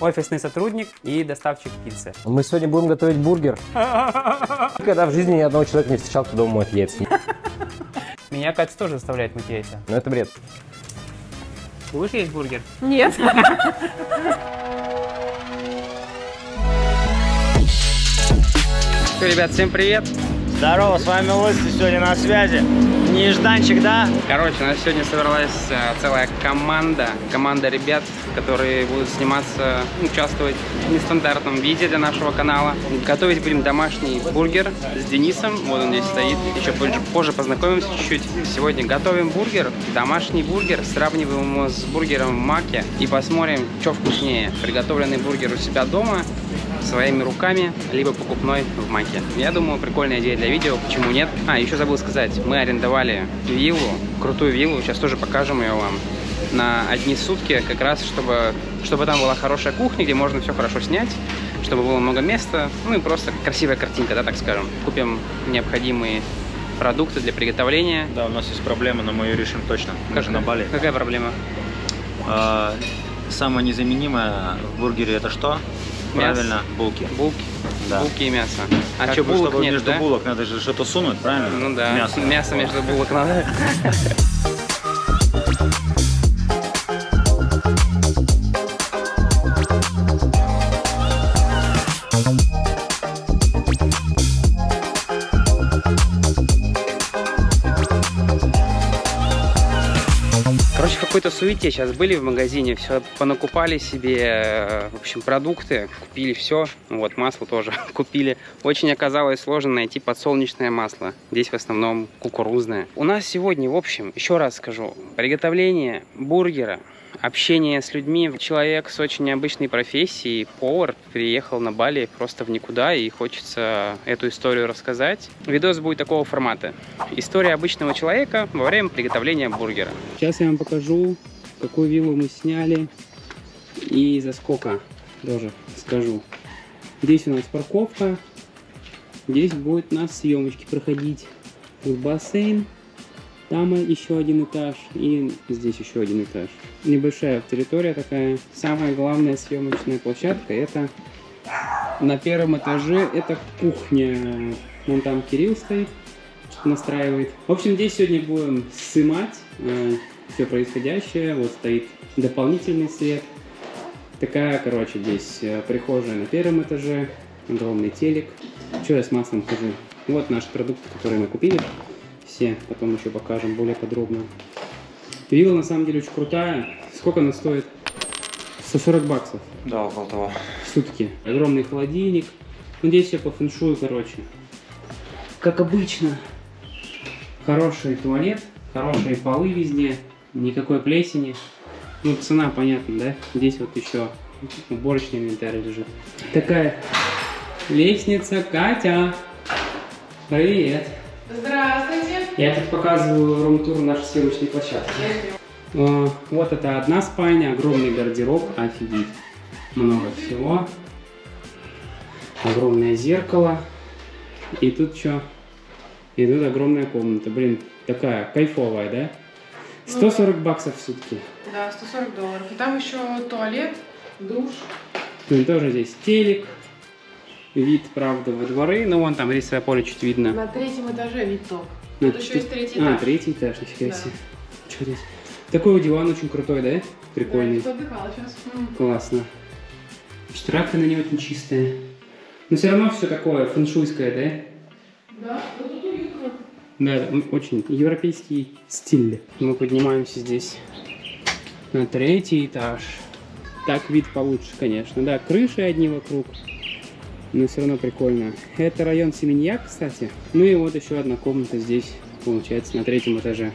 офисный сотрудник и доставщик пиццы. Мы сегодня будем готовить бургер. Когда в жизни ни одного человека не встречал, кто дома моет яйца. Меня Катя тоже заставляет мыть яйца. Но это бред. Будешь есть бургер? Нет. Что, ребят, всем привет! Здорово, с вами Лысый, сегодня на связи. Нежданчик, да? Короче, у нас сегодня собралась э, целая команда, команда ребят, которые будут сниматься, участвовать в нестандартном виде для нашего канала. Готовить будем домашний бургер с Денисом, вот он здесь стоит, еще позже, позже познакомимся чуть-чуть. Сегодня готовим бургер, домашний бургер, сравниваем его с бургером в Маке и посмотрим, что вкуснее, приготовленный бургер у себя дома своими руками, либо покупной в Маке. Я думаю, прикольная идея для видео, почему нет. А, еще забыл сказать, мы арендовали виллу, крутую виллу, сейчас тоже покажем ее вам, на одни сутки, как раз, чтобы, чтобы там была хорошая кухня, где можно все хорошо снять, чтобы было много места, ну и просто красивая картинка, да, так скажем. Купим необходимые продукты для приготовления. Да, у нас есть проблема, но мы ее решим точно. Мы же на Бали. Какая проблема? А, самое незаменимое в бургере это что? Правильно, булки. Булки. Да. Булки и мясо. А Как что, булок чтобы нет, между да? булок надо же что-то сунуть, правильно? Ну да, Мясо. мясо между булок надо. какой-то суете сейчас были в магазине, все понакупали себе, э, в общем, продукты, купили все, вот, масло тоже купили. Очень оказалось сложно найти подсолнечное масло, здесь в основном кукурузное. У нас сегодня, в общем, еще раз скажу, приготовление бургера, общение с людьми. Человек с очень необычной профессией, повар, приехал на Бали просто в никуда и хочется эту историю рассказать. Видос будет такого формата. История обычного человека во время приготовления бургера. Сейчас я вам покажу, какую виллу мы сняли и за сколько тоже скажу. Здесь у нас парковка, здесь будет у нас съемочки проходить. Тут бассейн, там еще один этаж и здесь еще один этаж. Небольшая территория такая. Самая главная съемочная площадка это на первом этаже это кухня. Вон там Кирилл стоит, настраивает. В общем, здесь сегодня будем снимать все происходящее. Вот стоит дополнительный свет. Такая, короче, здесь э, прихожая на первом этаже, огромный телек. Что я с маслом хожу? Вот наши продукты, которые мы купили. Все, потом еще покажем более подробно. Вилла на самом деле очень крутая. Сколько она стоит? 140 баксов Да, около того. в сутки. Огромный холодильник. Ну, здесь все по фэншую, короче. Как обычно. Хороший туалет, хорошие полы везде, никакой плесени. Ну, цена понятна, да? Здесь вот еще уборочный инвентарь лежит. Такая лестница. Катя! Привет! Здравствуйте. Я тут показываю рум-тур нашей съемочной площадки. Э, Вот это одна спальня, огромный гардероб, офигеть. Много всего. Огромное зеркало. И тут что? И тут огромная комната. Блин, такая кайфовая, да? 140 баксов в сутки. Да, 140 долларов. И там еще туалет, душ. Ну тоже здесь телек. Вид, правда, во дворы. Ну, вон там рисовое поле чуть видно. На третьем этаже. Ну, Тут еще тут- есть третий А, этаж. третий этаж, нифига себе. Что здесь? Такой вот диван очень крутой, да? Прикольный. Да, отдыхал сейчас. Классно. Значит, раковина не очень чистая. Но все равно все такое фэншуйское, да? Да, ну тут уютно. Да, очень европейский стиль. Мы поднимаемся здесь на третий этаж. Так вид получше, конечно. Да, крыши одни вокруг. Но все равно прикольно. Это район Семеньяк, кстати. Ну и вот еще одна комната здесь, получается, на третьем этаже.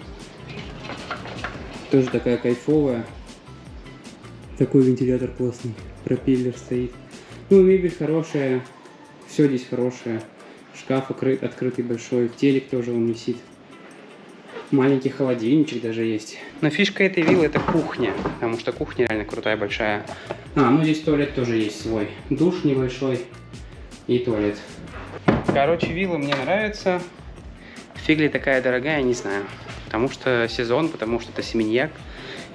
Тоже такая кайфовая. Такой вентилятор классный. Пропеллер стоит. Ну, мебель хорошая. Все здесь хорошее. Шкаф открыт, открытый большой. Телек тоже он висит. Маленький холодильничек даже есть. Но фишка этой виллы это кухня. Потому что кухня реально крутая, большая. А, ну здесь туалет тоже есть свой. Душ небольшой и туалет. Короче, вилла мне нравится. Фиг ли такая дорогая, не знаю. Потому что сезон, потому что это семеньяк.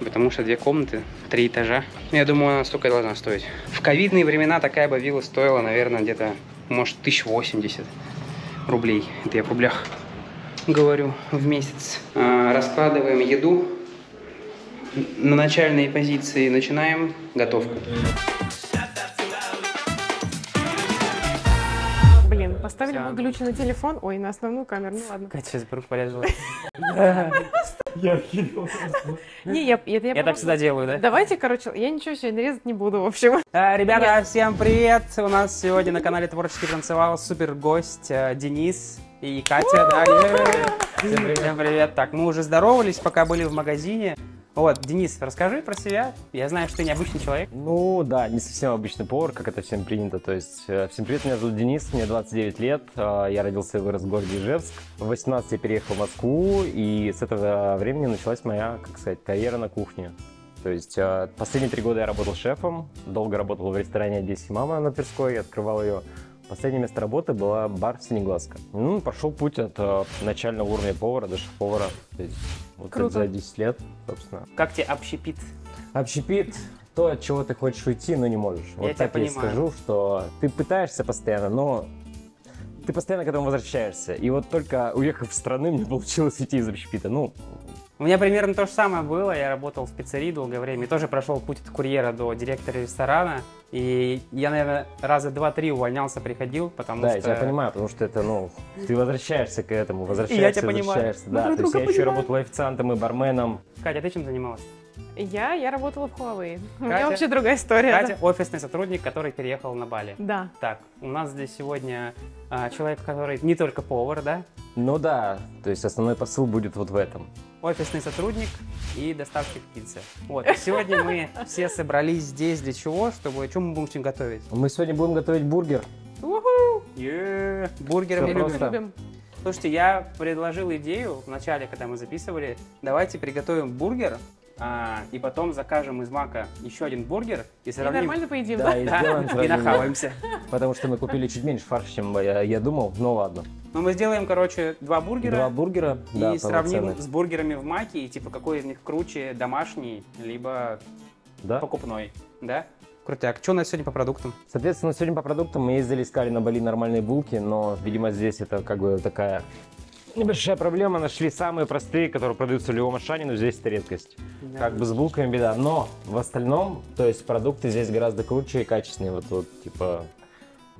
потому что две комнаты, три этажа. Я думаю, она столько и должна стоить. В ковидные времена такая бы вилла стоила, наверное, где-то, может, 1080 рублей. Это я в рублях говорю в месяц. А, раскладываем еду на начальные позиции. Начинаем готовку. Поставили Всё. выключенный телефон. Ой, на основную камеру. Ну ладно. Катя сейчас рук порезала. Не, я, это я, Я так всегда делаю, да? Давайте, короче, я ничего сегодня резать не буду, в общем. А, Ребята, всем привет! У нас сегодня на канале Творческий танцевал супер гость э, Денис и Катя. Да. Всем привет. Всем привет. Так, мы уже здоровались, пока были в магазине. Вот, Денис, расскажи про себя. Я знаю, что ты необычный человек. Ну да, не совсем обычный повар, как это всем принято. То есть, э, всем привет, меня зовут Денис, мне 29 лет, э, я родился и вырос в городе Ижевск. В 18 я переехал в Москву, и с этого времени началась моя, как сказать, карьера на кухне. То есть э, последние три года я работал шефом, долго работал в ресторане «Одессе мама» на Тверской, я открывал ее. Последнее место работы была бар «Синеглазка». Ну, пошел путь от начального уровня повара до шеф-повара. То есть, вот Круто. за 10 лет, собственно. Как тебе общепит? Общепит то, от чего ты хочешь уйти, но не можешь. Я вот так я и понимаю. скажу, что ты пытаешься постоянно, но ты постоянно к этому возвращаешься. И вот только уехав в страны, мне получилось уйти из общепита. Ну, У меня примерно то же самое было. Я работал в пиццерии долгое время и тоже прошел путь от курьера до директора ресторана. И я, наверное, раза два-три увольнялся, приходил, потому да, что... я тебя понимаю, потому что это, ну, ты возвращаешься к этому, возвращаешься, тебя понимаю. возвращаешься. Мы Да, друг то есть я друга еще понимаем. работал официантом и барменом. Катя, ты чем занималась? Я, я работала в Huawei. У Катя? меня вообще другая история. Катя – офисный сотрудник, который переехал на Бали. Да. Так, у нас здесь сегодня а, человек, который не только повар, да? Ну да, то есть основной посыл будет вот в этом. Офисный сотрудник и доставщик пиццы. Вот, сегодня мы все собрались здесь для чего? Чтобы, что мы будем готовить? Мы сегодня будем готовить бургер. Уху! Бургеры Всё мы любим. Любим. Слушайте, я предложил идею в начале, когда мы записывали, давайте приготовим бургер, а, и потом закажем из мака еще один бургер и И сравним. нормально поедим, Да, да? и Да, сделаем и нахаваемся. Потому что мы купили чуть меньше фарша, чем я, я думал. Ну ладно. Но мы сделаем, короче, два бургера. Два бургера. И да, сравним с бургерами в маке, и типа какой из них круче, домашний, либо Да? покупной, да? Крутяк. Что у нас сегодня по продуктам? Соответственно, сегодня по продуктам мы ездили, искали на Бали нормальные булки, но, видимо, здесь это как бы такая небольшая проблема. Нашли самые простые, которые продаются в любом Ашане, но здесь это редкость. Как бы с булками беда. Но в остальном, то есть продукты здесь гораздо круче и качественнее. Вот, вот типа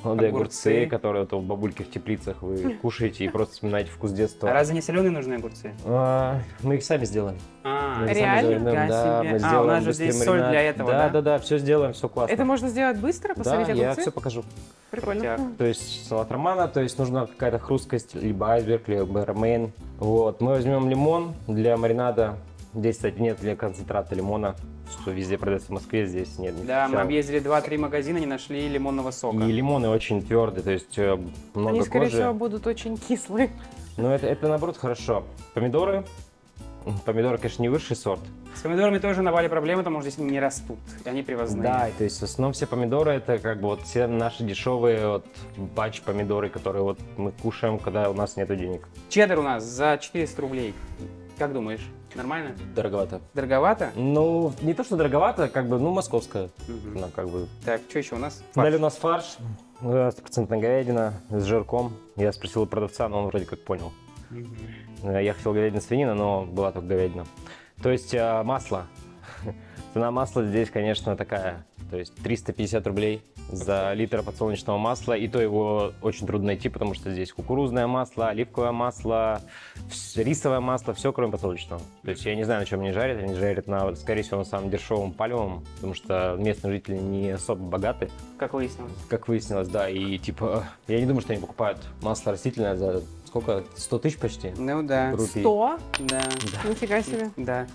молодые Огурцы. огурцы, которые вот у бабульки в теплицах вы кушаете и просто вспоминаете вкус детства. А разве не соленые нужны огурцы? А, мы их сами сделаем. А, Мы их сами Реально? сделаем, Да, мы А, у нас же здесь соль маринад. для этого, да? да? Да, да, все сделаем, все классно. Это можно сделать быстро, Да, посолить я огурцы? все покажу. Прикольно. То есть салат романа, то есть нужна какая-то хрусткость, либо айсберг, либо ромейн. Вот, мы возьмем лимон для маринада. Здесь, кстати, нет для концентрата лимона, что везде продается в Москве, здесь нет. Да, мы объездили 2-3 магазина, не нашли лимонного сока. И лимоны очень твердые, то есть э, много Они, скорее кожи. всего, будут очень кислые. Но это, это наоборот хорошо. Помидоры. Помидоры, конечно, не высший сорт. С помидорами тоже на Бали проблемы, потому что здесь не растут, и они привозные. Да, то есть в основном все помидоры это как бы вот все наши дешевые вот бач помидоры, которые вот мы кушаем, когда у нас нет денег. Чеддер у нас за 400 рублей. Как думаешь, нормально? Дороговато. Дороговато? Ну, не то, что дороговато, как бы, ну, московская. Мгм. Она как бы... Так, что еще у нас? Дали у нас фарш, э, стопроцентная говядина с жирком. Я спросил у продавца, но он вроде как понял. Э, Я хотел говядина свинина, но была только говядина. То есть э, масло. Цена масла здесь, конечно, такая. То есть 350 рублей за литр подсолнечного масла. И то его очень трудно найти, потому что здесь кукурузное масло, оливковое масло, рисовое масло, все кроме подсолнечного. То есть я не знаю, на чем они жарят. Они жарят на, скорее всего, на самом дешевом пальмовом, потому что местные жители не особо богаты, Как выяснилось. как выяснилось, да. И типа, я не думаю, что они покупают масло растительное за сколько? 100 тысяч почти? Ну да. Рупий. Сто? Да. Нифига себе. Да.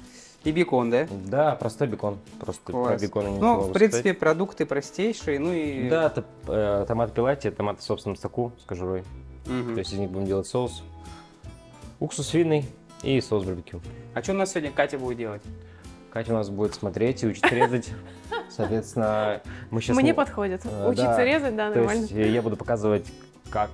И бекон, да? Да, простой бекон. Просто про Класс. бекон Ну, в сказать. принципе, продукты простейшие, ну и... Да, это э, томат пилати, томат в собственном соку с кожурой. Мгм. То есть из них будем делать соус. Уксус винный и соус барбекю. А что у нас сегодня Катя будет делать? Катя у нас будет смотреть и учить резать. Соответственно, мы сейчас... Мне подходит. Э, Учиться да. резать, да, То нормально. есть я буду показывать, как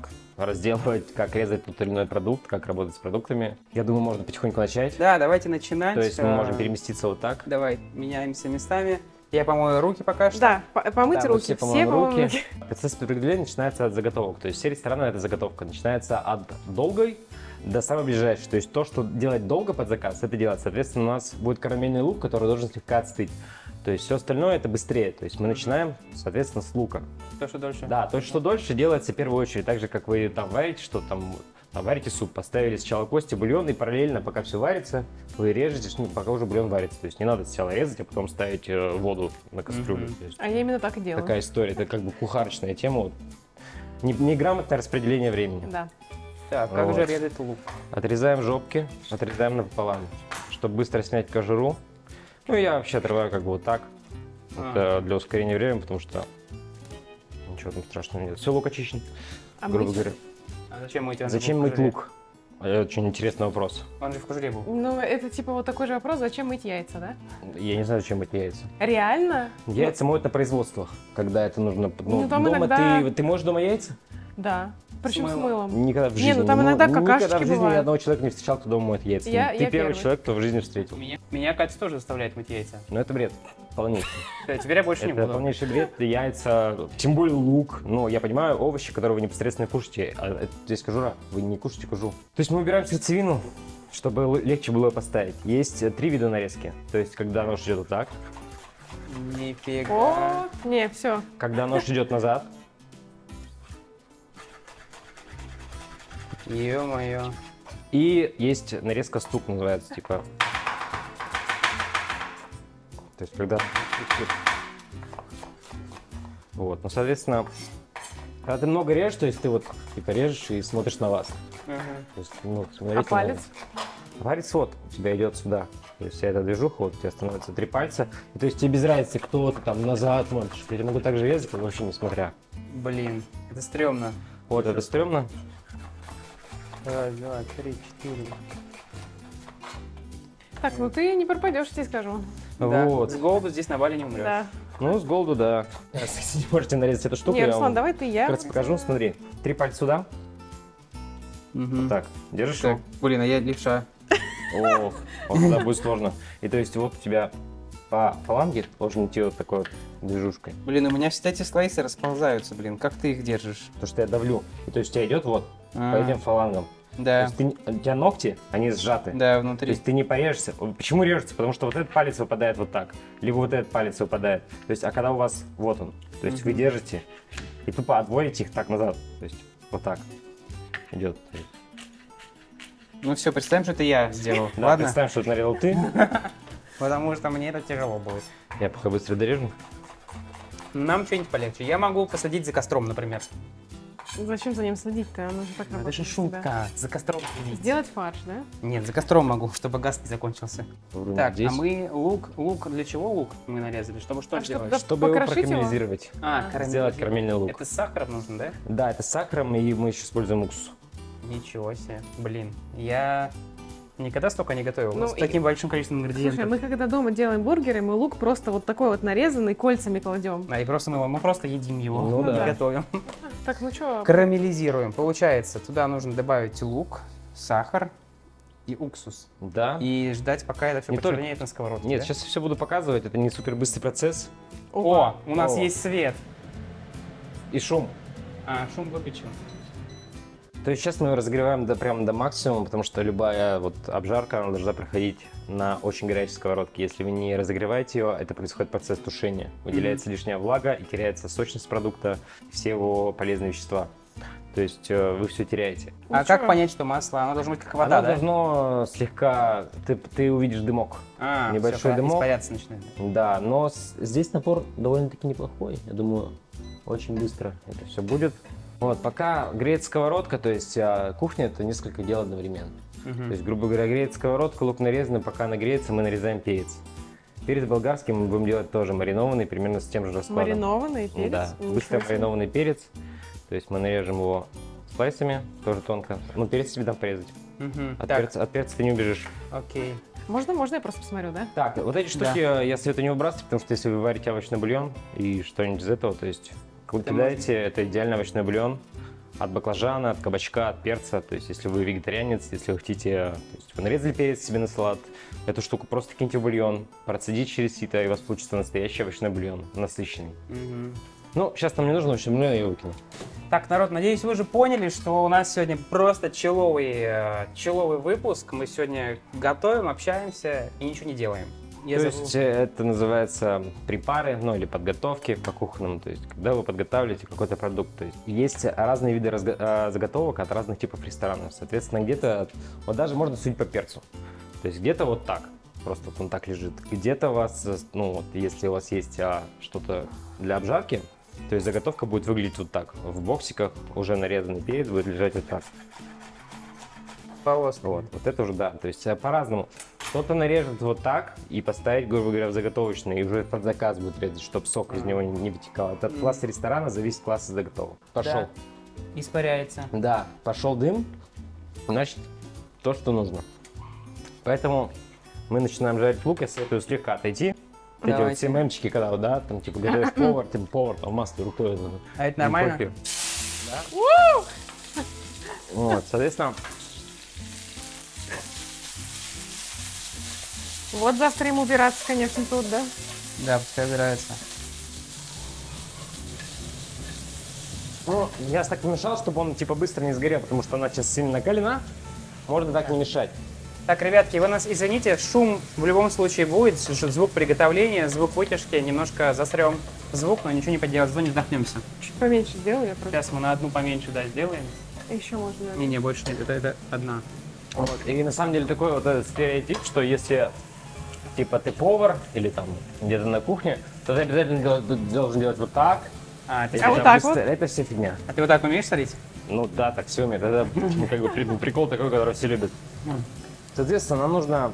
разделывать, как резать тот или иной продукт, как работать с продуктами. Я думаю, можно потихоньку начать. Да, давайте начинать. То есть мы можем Э, переместиться вот так. Давай, меняемся местами. Я помою руки пока что. Да, по- помыть Да, руки. все Все помоем помоем руки. Процесс приготовления начинается от заготовок. То есть все рестораны это заготовка. Начинается от долгой до самой ближайшей. То есть то, что делать долго под заказ, это делать. Соответственно, у нас будет карамельный лук, который должен слегка отстыть. То есть все остальное это быстрее. То есть мы начинаем, соответственно, с лука. То, что дольше. Да, то, что дольше, делается в первую очередь. Так же, как вы там варите, что там, там варите суп, поставили сначала кости, бульон, и параллельно, пока все варится, вы режете, ну, пока уже бульон варится. То есть не надо сначала резать, а потом ставить э, воду на кастрюлю. То есть А я именно так и делаю. такая история, это как бы кухарочная тема. Не- Неграмотное распределение времени. Да. Так, как Вот. же резать лук? Отрезаем жопки, отрезаем напополам, чтобы быстро снять кожуру. Ну, я вообще отрываю как бы вот так, А. Это для ускорения времени, потому что ничего там страшного нет. Все, лук очищен, А грубо мыть? говоря. А зачем мыть? Он Зачем мыть лук? Это Очень интересный вопрос. Он же в кожуре был. Ну, это типа вот такой же вопрос, зачем мыть яйца, да? Я не знаю, зачем мыть яйца. Реально? Яйца моют на производствах, когда это нужно. Ну, Ну, там дома иногда- ты, ты моешь дома яйца? Да. Причем с мылом. Никогда в Не, жизни. ну там иногда никогда какашечки в жизни ни бывают. одного человека не встречал, кто дома моет яйца. Я- ты я первый первый. человек, кто в жизни встретил. Меня, меня Катя тоже заставляет мыть яйца. Но это бред. Полнейший. Теперь я больше не Это буду. полнейший бред. Яйца, тем более лук. Ну, я понимаю, овощи, которые вы непосредственно кушаете. А это здесь кожура. Вы не кушаете кожуру. То есть мы убираем сердцевину, чтобы л- легче было поставить. Есть э, три вида нарезки. То есть, когда нож идет вот так, Нифига. О, не, все. когда нож идет назад, Ё-моё. и есть нарезка стук, называется, типа. То есть, когда... Вот, ну, соответственно, когда ты много режешь, то есть ты вот, типа, режешь и смотришь на вас. Мгм. То есть, ну, А смотрите на палец? вас. Палец вот у тебя идет сюда. То есть вся эта движуха, вот у тебя становится три пальца. И то есть тебе без разницы, кто ты там назад смотришь. Я могу так же резать, вообще не смотря. Блин, это стрёмно. Вот это стрёмно. Раз, два, три, четыре. Так, ну ты не пропадешь, я тебе скажу. Да, Вот. С голоду здесь на Бали не умрешь. Да. Ну, с голоду, да. Если не можете нарезать эту штуку, Не, я Руслан, вам давай ты, я. вкратце покажу. Смотри, три пальца сюда. Мгм. Вот так. Держишь Так, его. блин, а я левша. Ох, вот туда будет сложно. И то есть вот у тебя по фаланге должен идти вот такой вот движушкой. Блин, у меня всегда эти слайсы расползаются, блин. Как ты их держишь? Потому что я давлю. И то есть у тебя идет вот А, по этим фалангам. То Да, есть ты у тебя ногти, они сжаты. да, То внутри. есть ты не порежешься. Почему режется? Потому что вот этот палец выпадает вот так, либо вот этот палец выпадает. То есть, а когда у вас вот он, то есть вы Мгм. держите и тупо отводите их так назад. То есть вот так идет. То Ну все, представим, что это я сделал. Да, Ладно? представим, что это нарезал ты. Потому что мне это тяжело будет. Я пока быстро дорежу. Нам что-нибудь полегче. Я могу посадить за костром, например. Зачем за ним следить-то? Оно же так Ну, Это же шутка. За костром следить. Сделать фарш, да? Нет, за костром могу, чтобы газ не закончился. Вроде Так, здесь. а мы лук, лук для чего лук мы нарезали? Чтобы что А чтобы делать? да- Чтобы его покрошить его? прокарамелизировать. А, А. карамель. Сделать карамельный лук. Это с сахаром нужно, да? Да, это с сахаром, и мы еще используем уксус. Ничего себе. Блин, я никогда столько не готовил. Ну, с и- таким большим количеством ингредиентов. Слушай, мы когда дома делаем бургеры, мы лук просто вот такой вот нарезанный, кольцами кладем. А, и просто мы, его- мы просто едим его, Ну не да. готовим. Так, ну что? Карамелизируем. Получается, туда нужно добавить лук, сахар и уксус. Да. И ждать, пока это все Не только- почернеет на сковородке. Нет, да? сейчас все буду показывать, это не супер быстрый процесс. О, у нас О. есть свет. И шум. А, шум выключен. То есть сейчас мы разогреваем до, прямо до максимума, потому что любая вот обжарка, она должна проходить на очень горячей сковородке. Если вы не разогреваете ее, это происходит процесс тушения. Выделяется лишняя влага и теряется сочность продукта, все его полезные вещества. То есть э, вы все теряете. а Ну как понять, что масло? Оно должно быть как вода, Оно да? должно слегка... Ты, ты увидишь дымок. А, небольшой всё, дымок. Испаряться начинает. Да, но с- здесь напор довольно-таки неплохой. Я думаю, очень быстро это все будет. Вот, пока греет сковородка, то есть а, кухня это несколько дел одновременно. Мгм. То есть, грубо говоря, греет сковородка, лук нарезанный, пока нагреется, мы нарезаем перец. Перец болгарский мы будем делать тоже маринованный, примерно с тем же раскладом. Маринованный перец? Да, Ничего быстро маринованный перец. То есть мы нарежем его слайсами, тоже тонко. Ну, перец тебе там порезать. Мгм. От, Так, перца, от перца ты не убежишь. окей. Можно, можно я просто посмотрю, да? Так, вот эти штуки э, я советую не выбрасывать, потому что если вы варите овощной бульон и что-нибудь из этого, то есть Это кидаете, это идеальный овощной бульон. от баклажана, от кабачка, от перца. То есть, если вы вегетарианец, если вы хотите, то есть вы нарезали перец себе на салат, эту штуку просто киньте в бульон, процедите через сито, и у вас получится настоящий овощной бульон, насыщенный. Мгм. Ну, сейчас нам не нужно овощной бульон, я его выкину. Так, народ, надеюсь, вы уже поняли, что у нас сегодня просто человый, э, человый выпуск. Мы сегодня готовим, общаемся и ничего не делаем. Я то забыл. есть э, это называется припары, ну или подготовки по кухонному. То есть когда вы подготавливаете какой-то продукт. То есть есть разные виды разго- э, заготовок от разных типов ресторанов. Соответственно, где-то, вот даже можно судить по перцу. То есть где-то вот так, просто вот он так лежит. Где-то у вас, э, ну вот если у вас есть а, что-то для обжарки, то есть заготовка будет выглядеть вот так. В боксиках уже нарезанный перец будет лежать вот так. Полоска. Вот, вот это уже да. То есть э, по-разному. Кто-то нарежет вот так и поставить, грубо говоря, в заготовочный, и уже под заказ будет резать, чтобы сок из него не, вытекал. Это от класса ресторана зависит класс заготовок. Пошел. Испаряется. Да, пошел дым, значит, то, что нужно. Поэтому мы начинаем жарить лук, я советую слегка отойти. Эти вот все мемчики, когда да, там типа готовишь повар, типа повар, там масло рукой. ну, А это нормально? пофиг. Вот, соответственно, Вот завтра ему убираться, конечно, тут, да? Да, пускай убирается. Ну, я так мешал, чтобы он типа быстро не сгорел, потому что она сейчас сильно накалена. Можно так не мешать. Так, ребятки, вы нас извините, шум в любом случае будет, звук приготовления, звук вытяжки, немножко засрем звук, но ничего не поделать, зато не вдохнемся. Чуть поменьше сделаю, я просто. Сейчас мы на одну поменьше, да, сделаем. Еще можно. Не-не, больше нет, это, это одна. Вот. И на самом деле такой вот этот стереотип, что если типа ты повар или там где-то на кухне, то ты обязательно дел- должен делать вот так. А, ты, А вот так быстро. вот? Это все фигня. а ты вот так умеешь солить? Ну да, так все умеет. Это ну, как бы при- прикол такой, который все любят. Соответственно, нам нужно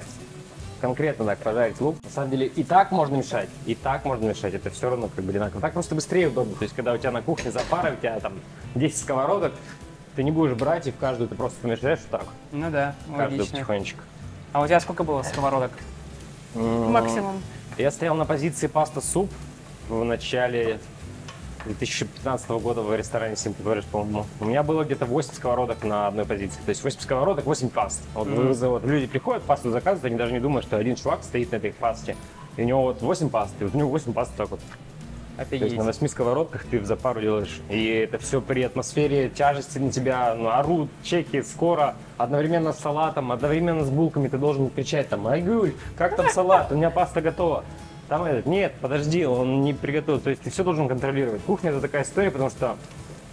конкретно так пожарить лук. На самом деле и так можно мешать, и так можно мешать. Это все равно как бы одинаково. Так просто быстрее удобно. То есть, когда у тебя на кухне запара, у тебя там 10 сковородок, ты не будешь брать и в каждую ты просто помешаешь вот так. Ну да, Каждую логично. потихонечку. А у тебя сколько было сковородок? М, Максимум. Я стоял на позиции паста-суп в начале 2015 года в ресторане Говоришь, по-моему. У меня было где-то 8 сковородок на одной позиции. То есть 8 сковородок, 8 паст. Вот, вы- вот люди приходят, пасту заказывают, они даже не думают, что один чувак стоит на этой пасте. И у него вот 8 паст, и вот у него 8 паст так вот. То есть на 8 сковородках ты в запару делаешь. И это все при атмосфере тяжести на тебя, ну, орут, чеки, скоро, одновременно с салатом, одновременно с булками. Ты должен кричать там, Айгуль, как там салат? У меня паста готова. Там этот, нет, подожди, он не приготовил. То есть ты все должен контролировать. Кухня это такая история, потому что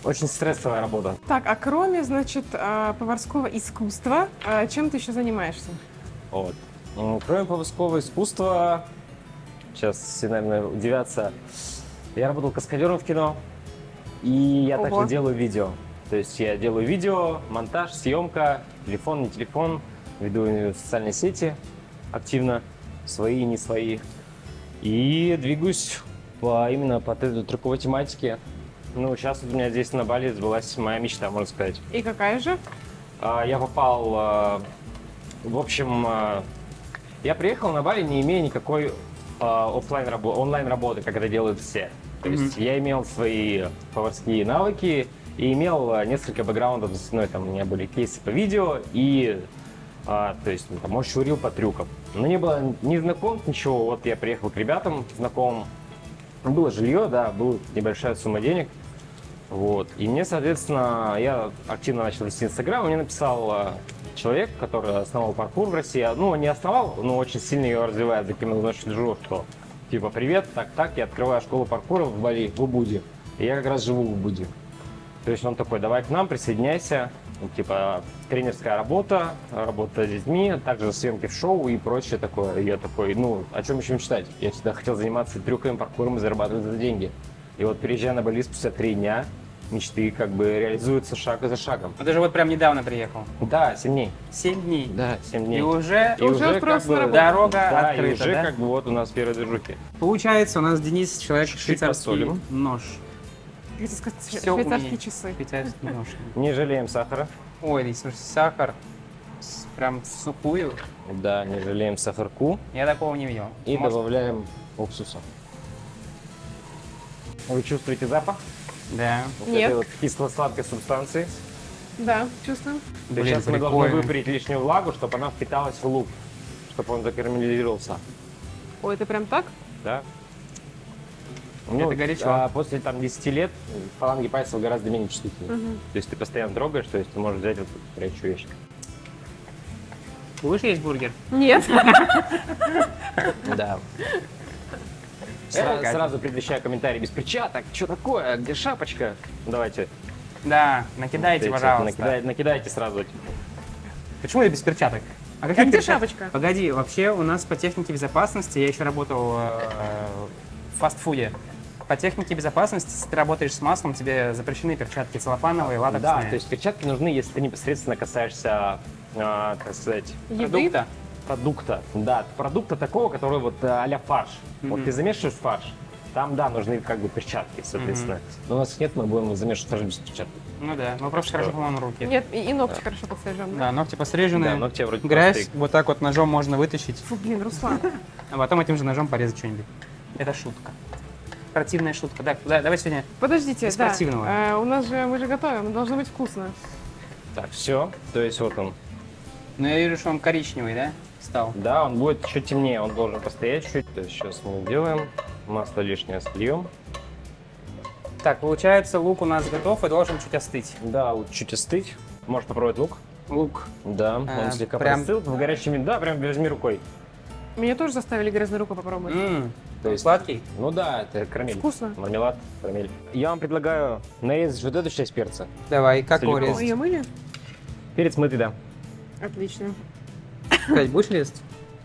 очень стрессовая работа. Так, а кроме, значит, а, поварского искусства, а, чем ты еще занимаешься? Вот. Кроме поварского искусства, сейчас все, наверное, удивятся, я работал каскадером в кино, и я Ого. также делаю видео. То есть я делаю видео, монтаж, съемка, телефон, не телефон, веду социальные сети активно, свои, не свои. И двигаюсь по, именно по этой трюковой тематике. Ну, сейчас у меня здесь на Бали сбылась моя мечта, можно сказать. И какая же? А, Я попал, а, в общем, а, я приехал на Бали, не имея никакой офлайн работы, онлайн работы, как это делают все. То есть я имел свои поварские навыки и имел а, несколько бэкграундов за спиной. Там у меня были кейсы по видео и, а, то есть, ну, там, может, шурил по трюкам. Но не было ни знакомств, ничего. Вот я приехал к ребятам знакомым. Было жилье, да, была небольшая сумма денег. Вот. И мне, соответственно, я активно начал вести Инстаграм. Мне написал а, человек, который основал паркур в России. Ну, не основал, но очень сильно ее развивает, за кем я слежу, что типа, привет, так-так, я открываю школу паркура в Бали, в Убуде. И я как раз живу в Убуде. То есть он такой, давай к нам, присоединяйся. Типа, тренерская работа, работа с детьми, также съемки в шоу и прочее такое. И я такой, ну, о чем еще мечтать? Я всегда хотел заниматься трюками, паркуром и зарабатывать за деньги. И вот приезжая на Бали спустя три дня, мечты как бы реализуются шаг за шагом. Ну, ты же вот прям недавно приехал. Да, 7 дней. Семь дней. Да, 7 дней. И уже И уже на работу. дорога да, открыта, и уже да? как бы вот у нас первые движухи. Получается, у нас Денис человек Чуть-чуть швейцарский посолим. нож. Как Всё швейцарские часы. Швейцарский нож. Не жалеем сахара. Ой, слушай, сахар прям в сухую. Да, не жалеем сахарку. Я такого не видел. И Может, добавляем уксуса. Вы чувствуете запах? Да. Вот Нет. этой вот кисло-сладкой субстанции. Да, чувствую. Да Блин, сейчас мы должны выпарить лишнюю влагу, чтобы она впиталась в лук, чтобы он закарамелизировался. Ой, это прям так? Да? Это горячо. а после там 10 лет фаланги пальцев гораздо менее чувствительны. Мгм. То есть ты постоянно трогаешь, то есть ты можешь взять вот эту горячую вещь. Будешь есть бургер? Нет. Да. Сразу- Сразу предвещаю комментарий без перчаток. Что такое? Где шапочка? Давайте. Да, накидайте, Вот эти, пожалуйста. накидай- накидайте сразу. Почему я без перчаток? А А какие где шапочка? Погоди, вообще у нас по технике безопасности, я еще работал э, в фастфуде. По технике безопасности, если ты работаешь с маслом, тебе запрещены перчатки целлофановые, латексные. Да, то есть перчатки нужны, если ты непосредственно касаешься, а, так сказать, Еды? продукта. Продукта. Да, продукта такого, который вот э, а-ля фарш. Вот Мгм. ты замешиваешь фарш, там, да, нужны как бы перчатки, соответственно. Но у нас нет, мы будем замешивать фарш без перчаток. Ну да, мы просто хорошо помоем руки. Нет, и, и ногти хорошо подстрижены. Да, ногти пострижены, Да, ногти вроде грязь, простые. вот так вот ножом можно вытащить, Фу, блин, Руслан. а потом этим же ножом порезать что-нибудь. Это шутка. Противная шутка. Так, да, давай сегодня. Подождите, Без да. противного. э, у нас же, мы же готовим, должно быть вкусно. Так, все. То есть вот он. Ну я вижу, что он коричневый, да? Стал. Да, он будет чуть темнее, он должен постоять чуть. То есть сейчас мы делаем. Масло лишнее сольем. Так, получается, лук у нас готов и должен чуть остыть. Да, вот чуть остыть. Можешь попробовать лук. Лук. Да, он А, слегка прям- простыл. В горячем виде. Да, прям возьми рукой. Меня тоже заставили грязной рукой попробовать. М, То есть- Сладкий? Ну да, это карамель. Вкусно. Мармелад, карамель. Я вам предлагаю нарезать вот эту часть перца. Давай, как его резать? ее мыли? Перец мытый, да. Отлично. Кать, будешь резать?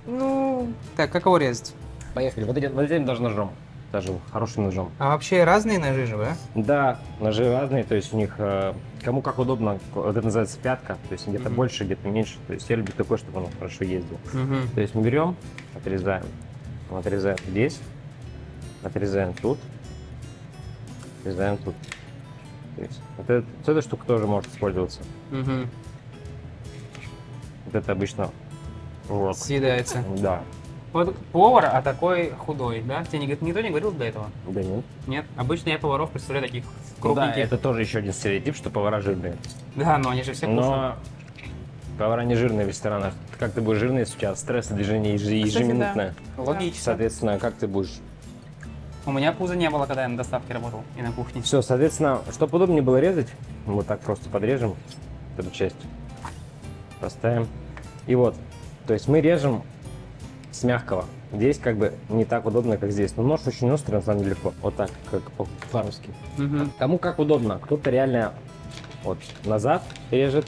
Ну, Так, как его резать? Поехали. Вот этим, вот этим даже ножом. Даже хорошим ножом. А вообще разные ножи же, да? Да, ножи разные, то есть у них э, кому как удобно. Вот это называется пятка, то есть где-то Мгм. больше, где-то меньше. То есть я люблю такой, чтобы он хорошо ездил. Угу. То есть мы берем, отрезаем, отрезаем здесь, отрезаем тут, отрезаем тут. То есть вот, это- вот эта штука тоже может использоваться. Угу. Вот это обычно вот. Съедается. Да. Вот повар, а такой худой, да? Тебе не- никто не говорил до этого? Да нет. Нет? Обычно я поваров представляю таких Ну да, крупненьких. это тоже еще один стереотип, что повара жирные. Да, но они же все кушают. Но повара не жирные в ресторанах. Как ты будешь жирный, если у тебя стресс и движение еж- ежеминутное? Логично. Соответственно, как ты будешь? У меня пуза не было, когда я на доставке работал и на кухне. Все, соответственно, чтобы удобнее было резать, вот так просто подрежем эту часть. Поставим. И вот, то есть мы режем с мягкого. Здесь как бы не так удобно, как здесь. Но нож очень острый, на самом деле. Вот так, как по-фармски. Мгм. Кому как удобно. Кто-то реально вот назад режет,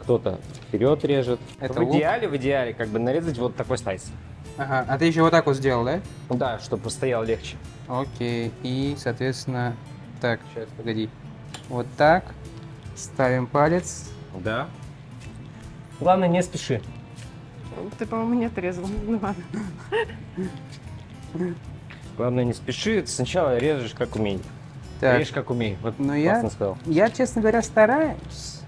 кто-то вперед режет. Это в лук? идеале, в идеале, как бы нарезать вот такой слайс. Ага, а ты еще вот так вот сделал, да? Да, чтобы стоял легче. Окей, и, соответственно, так, сейчас, погоди. Вот так, ставим палец. Да. Главное, не спеши. Ты, по-моему, не отрезал. Ну ладно. Главное, не спеши. Сначала режешь, как умей. Так, Режь, как умей. Вот Ну, я- классно сказал. я, честно говоря, стараюсь.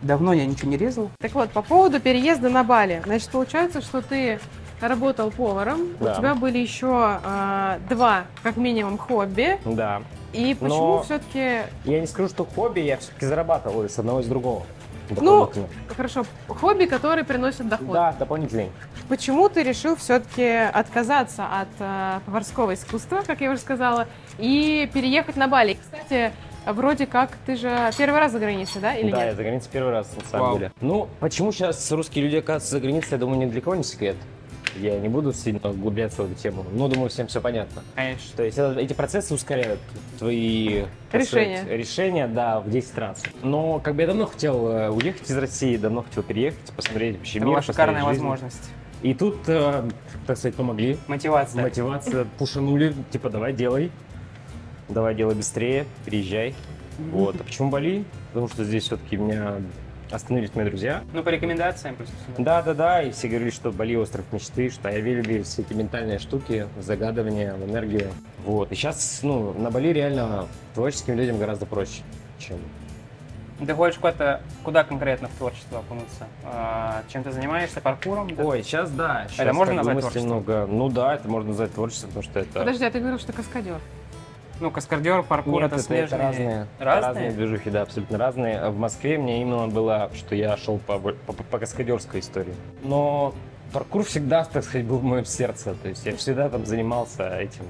Давно я ничего не резал. Так вот, по поводу переезда на Бали. Значит, получается, что ты работал поваром, Да. у тебя были еще а, два, как минимум, хобби. Да. И почему Но- все-таки, Я не скажу, что хобби, я все-таки зарабатывал с одного и с другого. Ну, хорошо, хобби, которые приносят доход. Да, дополнительный. Почему ты решил все-таки отказаться от э, поварского искусства, как я уже сказала, и переехать на Бали? Кстати, вроде как ты же первый раз за границей, да, или да, я нет? за границей первый раз, на самом Вау. деле. Ну, почему сейчас русские люди оказываются за границей, я думаю, ни для кого не секрет. Я не буду сильно углубляться в эту тему, но думаю, всем все понятно. Конечно. То есть это- эти процессы ускоряют твои Решения. сказать, решения, да, в 10 раз. Но как бы я давно хотел э, уехать из России, давно хотел переехать, посмотреть вообще Это мир, была шикарная жизнь. возможность. И тут, э, так сказать, помогли. Мотивация. Мотивация, пушанули, типа, давай делай. Давай делай быстрее, приезжай. Вот. А почему Бали? Потому что здесь все-таки меня остановились мои друзья. Ну, по рекомендациям просто. Да, да, да, и все говорили, что Бали остров мечты, что я люблю все эти ментальные штуки, загадывания в энергию. Вот. И сейчас, ну, на Бали реально творческим людям гораздо проще, чем Ты хочешь куда-то, куда конкретно в творчество окунуться? А, чем ты занимаешься? Паркуром? Да? Ой, сейчас да. Сейчас можно как бы назвать творчеством? много. Ну да, это можно назвать творчеством, потому что это... Подожди, а ты говорил, что каскадер. Ну, каскадер, паркур, Нет, это это, это смежные. разные, Разные? разные движухи, да, абсолютно разные. В Москве мне именно было, что я шел по, по, по каскадерской истории. Но паркур всегда, так сказать, был в моем сердце. То есть я всегда там занимался этим.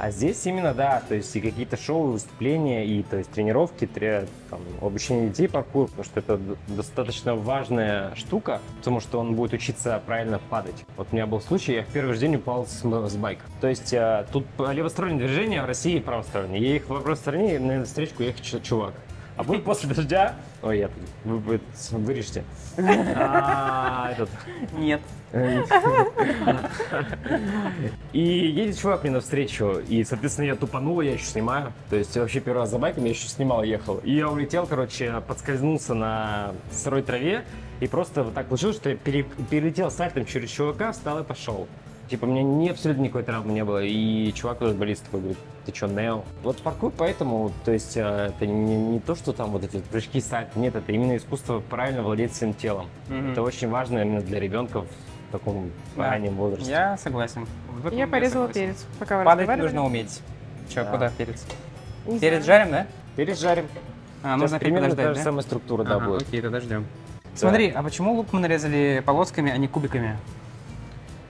А здесь именно, да, то есть и какие-то шоу, выступления, и то есть тренировки, тре- там, обучение детей паркур, потому что это достаточно важная штука, потому что он будет учиться правильно падать. Вот у меня был случай, я в первый же день упал с, с байка. То есть э, тут левостороннее движение, в России правостороннее. Я их в правой стороне, на встречку чу- чувак. А будет после дождя... Ой, я вы, вы- вырежьте. А, этот, Нет. и едет чувак мне навстречу, и, соответственно, я тупанул, я еще снимаю. То есть вообще первый раз за байком я еще снимал, ехал. И я улетел, короче, подскользнулся на сырой траве, и просто вот так получилось, что я пере- перелетел сальтом через чувака, встал и пошел. Типа, у меня не, абсолютно никакой травмы не было. И чувак тоже болит такой, говорит, ты что, Нео? Вот паркур поэтому, то есть, э, это не, не то, что там вот эти вот прыжки, сальто, нет, это именно искусство правильно владеть своим телом. Мгм. Это очень важно именно для ребенка в таком Да. раннем возрасте. Я согласен. В этом Я порезала согласен. перец, пока вы Падать нужно уметь. Че, Да. куда перец? Не Перец знаю. жарим, да? Пережарим. А, Сейчас нужно примерно та же да? самая структура, да, Ага, будет. Окей, тогда ждем. Смотри, а почему лук мы нарезали полосками, а не кубиками?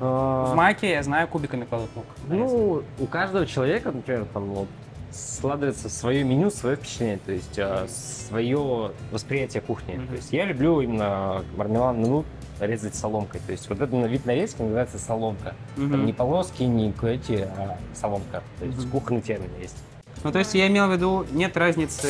В А, маке, я знаю, кубиками кладут лук. Ну, у каждого человека, например, там вот, складывается свое меню, свое впечатление, то есть а, свое восприятие кухни. Мгм. То есть я люблю именно мармелад ну, резать соломкой. То есть вот этот вид нарезки называется соломка. Мгм. Там не полоски, не эти, а соломка. То есть Мгм. кухонный термин есть. Ну, то есть я имел в виду, нет разницы...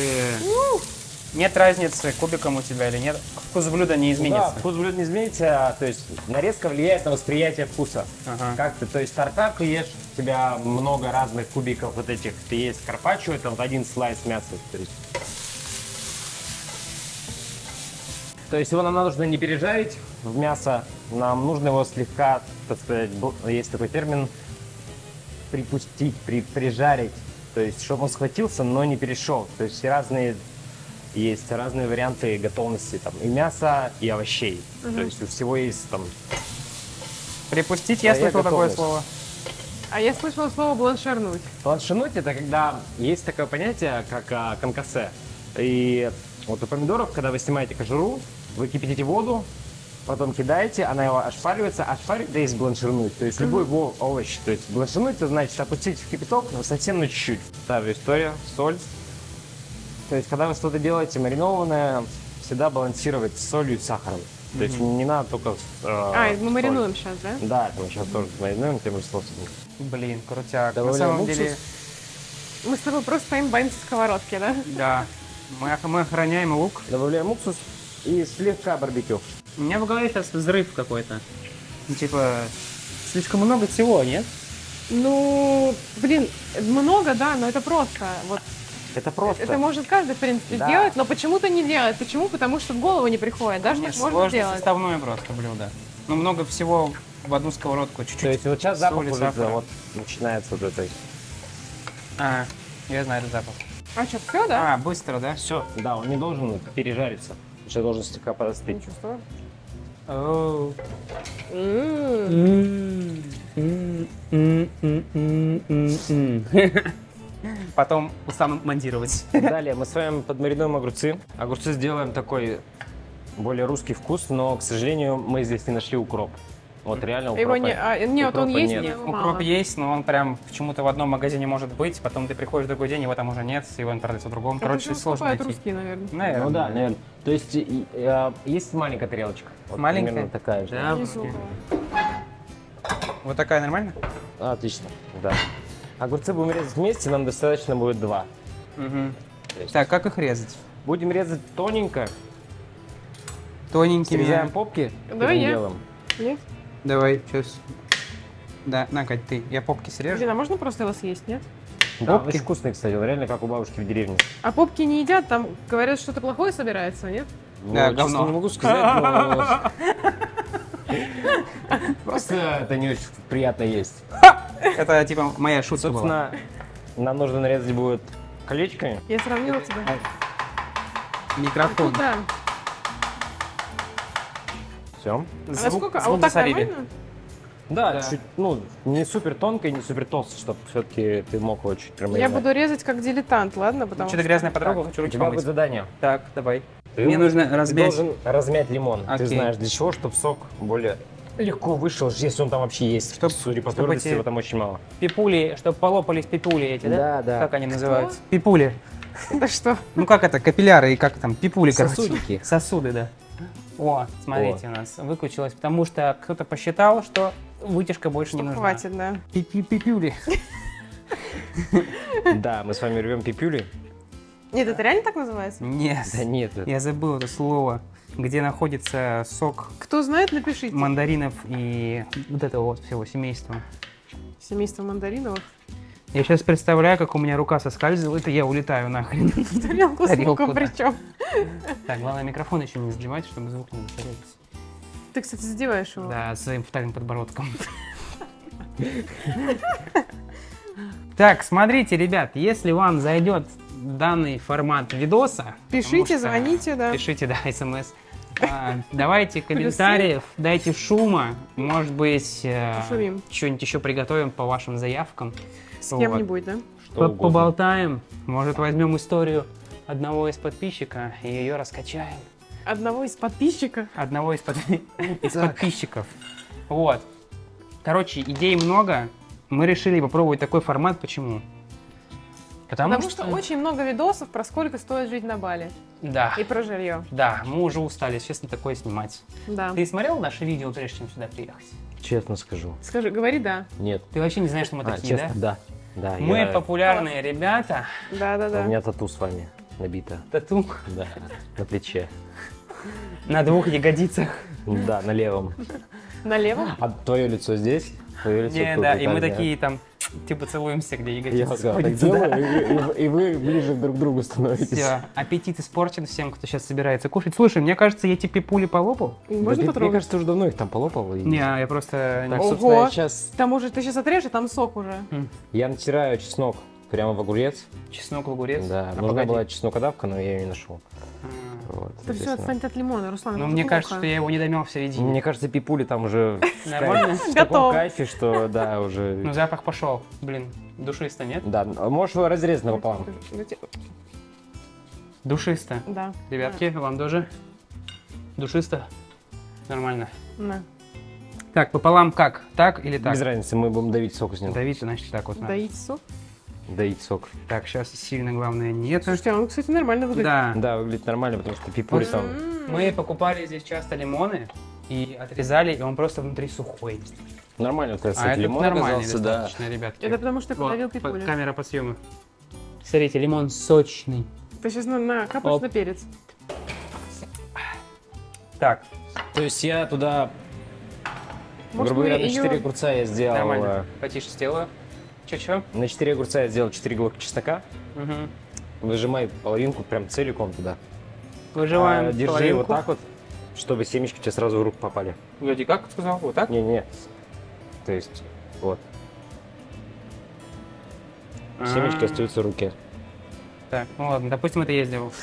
Нет разницы, кубиком у тебя или нет. Вкус блюда не Да, изменится. вкус блюда не изменится, а, то есть нарезка влияет на восприятие вкуса. Ага. Как ты, то есть торта ты ешь, у тебя много разных кубиков вот этих. Ты есть карпаччо, это вот один слайс мяса. То есть, то есть его нам нужно не пережарить в мясо, нам нужно его слегка, так сказать, есть такой термин, припустить, при, прижарить. То есть, чтобы он схватился, но не перешел. То есть разные есть разные варианты готовности там и мяса, и овощей. То есть у всего есть там Припустить, я слышал такое слово. А я слышала слово бланшернуть. Бланшинуть это когда есть такое понятие, как а, конкассе. И вот у помидоров, когда вы снимаете кожуру, вы кипятите воду, потом кидаете, она его ошпаривается, ошпаривать это есть бланширнуть. То есть любой овощ. То есть бланширнуть это значит опустить в кипяток, но совсем на чуть-чуть. Та же история, соль. То есть когда вы что-то делаете маринованное, всегда балансировать с солью и сахаром. То есть не надо только... э, А, мы соль. маринуем сейчас, да? Да, это мы сейчас тоже маринуем тем же способом. Блин, крутяк. На Добавляем самом уксус. деле, Мы с тобой просто стоим боимся сковородки, да? да. Мы, мы охраняем лук. Добавляем уксус и слегка барбекю. У меня в голове сейчас взрыв какой-то. Ну, типа, слишком много всего, нет? Ну, блин, много, да, но это просто. Вот Это просто. это может каждый, в принципе, Да. сделать, но почему-то не делает. Почему? Потому что в голову не приходит, да, что можно сложно сделать. составное просто блюдо. Ну, много всего в одну сковородку, чуть-чуть. То есть вот сейчас запах соли, уже сахара. вот начинается вот этой. А, я знаю этот запах. А что, все, да? А, быстро, да? Все, да, он не должен пережариться. Еще должен слегка подостыть. Не чувствую. Оу. М. Потом сам монтировать. Далее мы с вами подмаринуем огурцы. Огурцы сделаем такой более русский вкус, но, к сожалению, мы здесь не нашли укроп. Вот реально укропа. Его не, а, нет, он укропа есть, нет. его мало. Укроп есть, но он прям почему-то в одном магазине может быть, потом ты приходишь в другой день, его там уже нет, его он продается в другом. Это Короче, же сложно найти. русские, наверное. Наверное. Ну да, наверное. То есть и- э, есть маленькая тарелочка. Вот Маленькая? Примерно такая же. Да. Вот такая нормально? Отлично, да. Огурцы будем резать вместе, нам достаточно будет два. Угу. Так, как их резать? Будем резать тоненько, Тоненькими. срезаем попки. Давай я. делом. Нет? Давай, сейчас. Да, на, Кать, ты. Я попки срежу. Блин, а можно просто его съесть, нет? Да, Попки? очень вкусные, кстати, вот реально как у бабушки в деревне. А попки не едят, там говорят, что-то плохое собирается, нет? Да, Ну, говно. честно, Не могу сказать, но... Просто это не очень приятно есть. Это типа моя шутка была. Собственно, нам нужно нарезать будет колечками. Я сравнила тебя. Микрофон. Куда? Все. А Звук, насколько? А вот так засорили. нормально? Да, Да. чуть, ну, не супер тонкой, не супер толстой, чтобы все-таки ты мог его чуть прям Я буду резать как дилетант, ладно? Потому Что-то грязная подруга, хочу У руки тебя будет задание. Так, давай. Ты Мне нужно ты размять. должен размять лимон. Ты Окей. знаешь для чего, чтобы сок более легко вышел, если он там вообще есть. Чтоб- Судя по твердости, эти- его там очень мало. Пипули, чтобы полопались пипули эти, да? Да, да. Как они называются? Пипули. Это что? Ну как это, капилляры и как там, пипули. Сосудики. Сосуды, да. О, смотрите, у нас выключилось, потому что кто-то посчитал, что вытяжка больше не нужна. хватит, да. Пипи-пипюли. Да, мы с вами рвем пипюли. Нет, это реально так называется? Нет, Да нет, я забыл это слово, где находится сок Кто знает, напишите. мандаринов и вот этого вот всего семейства. Семейство мандариновых. Я сейчас представляю, как у меня рука соскальзывает, и я улетаю нахрен. В тарелку с Тарелку, луком да. причем. Так, главное микрофон еще не задевать, чтобы звук не засорялся. Ты, кстати, задеваешь его. Да, своим вторым подбородком. Так, смотрите, ребят, если вам зайдет данный формат видоса, Пишите, что- звоните, да. Пишите, да, смс. А, Давайте комментариев, дайте шума, может быть, э, что-нибудь еще приготовим по вашим заявкам. С кем-нибудь, да? что. Поболтаем, может возьмем историю одного из подписчика и ее раскачаем. Одного из подписчиков. Одного из, под- из подписчиков. Вот. Короче, идей много. Мы решили попробовать такой формат. Почему? Потому, Потому что очень много видосов про сколько стоит жить на Бали. Да, И про жилье. да, мы уже устали, честно, такое снимать. Да. Ты смотрел наше видео, прежде чем сюда приехать? Честно скажу. Скажи, говори да. Нет. Ты вообще не знаешь, что мы А, такие, честно, да? да? Да, Мы я- популярные ребята. Да, да, У да. меня тату с вами набито. Тату Да, на плече. на двух ягодицах. Да, на левом. Налево? А твое лицо здесь? Не, да, и мы так, такие там, типа, целуемся, где Я ягодицы вот так сходятся, делаю, и, вы- и вы ближе друг к другу становитесь. Все, аппетит испорчен всем, кто сейчас собирается кушать. Слушай, мне кажется, я эти пипули полопал. Да Можно ты- мне потрогать? кажется, уже давно их там полопал. и- Не, я просто... Так, Ого. собственно, я сейчас... Там уже ты сейчас отрежешь, а там сок уже. Я натираю чеснок прямо в огурец. Чеснок в огурец. Да, А, нужна погоди. была чеснокодавка, но я ее не нашел. А. Вот, Это все отстанет от лимона, Руслан. Ну, мне кажется, что я его не домел в середине. Мне кажется, пипули там уже в таком кайфе, что да, Ну, уже... запах пошел. Блин, душисто, нет? Да, можешь его разрезать напополам. Душисто. Да. Ребятки, вам тоже? Душисто? Нормально. На. Так, пополам как? Так или так? Без разницы, мы будем давить сок из него. Давить, значит, так вот надо. Доить Доить сок. Так, сейчас сильно главное не это. Слушайте, он, кстати, нормально выглядит. Да. Да, выглядит нормально, потому что пипули Вот там... М. Мы покупали здесь часто лимоны и отрезали, и он просто внутри сухой. Нормально, есть А это лимон нормальный оказался, да. достаточно, ребятки. Это потому что ты Вот, подавил по- пипули. камера по съему. Смотрите, лимон сочный. Ты сейчас на, накапаешь Оп. на перец. Так, То есть я туда, Может, грубо говоря, на её- 4 огурца я сделал... нормально. Потише сделаю. Че-че? На 4 огурца я сделал 4 головки чеснока. Угу. Выжимай половинку прям целиком туда. Выживаем А, держи половинку. вот так вот, чтобы семечки тебе сразу в руку попали. Вроде как сказал? Вот так? Не-не. То есть, вот. А. Семечки остаются в руке. Так, ну ладно, допустим, это я сделал.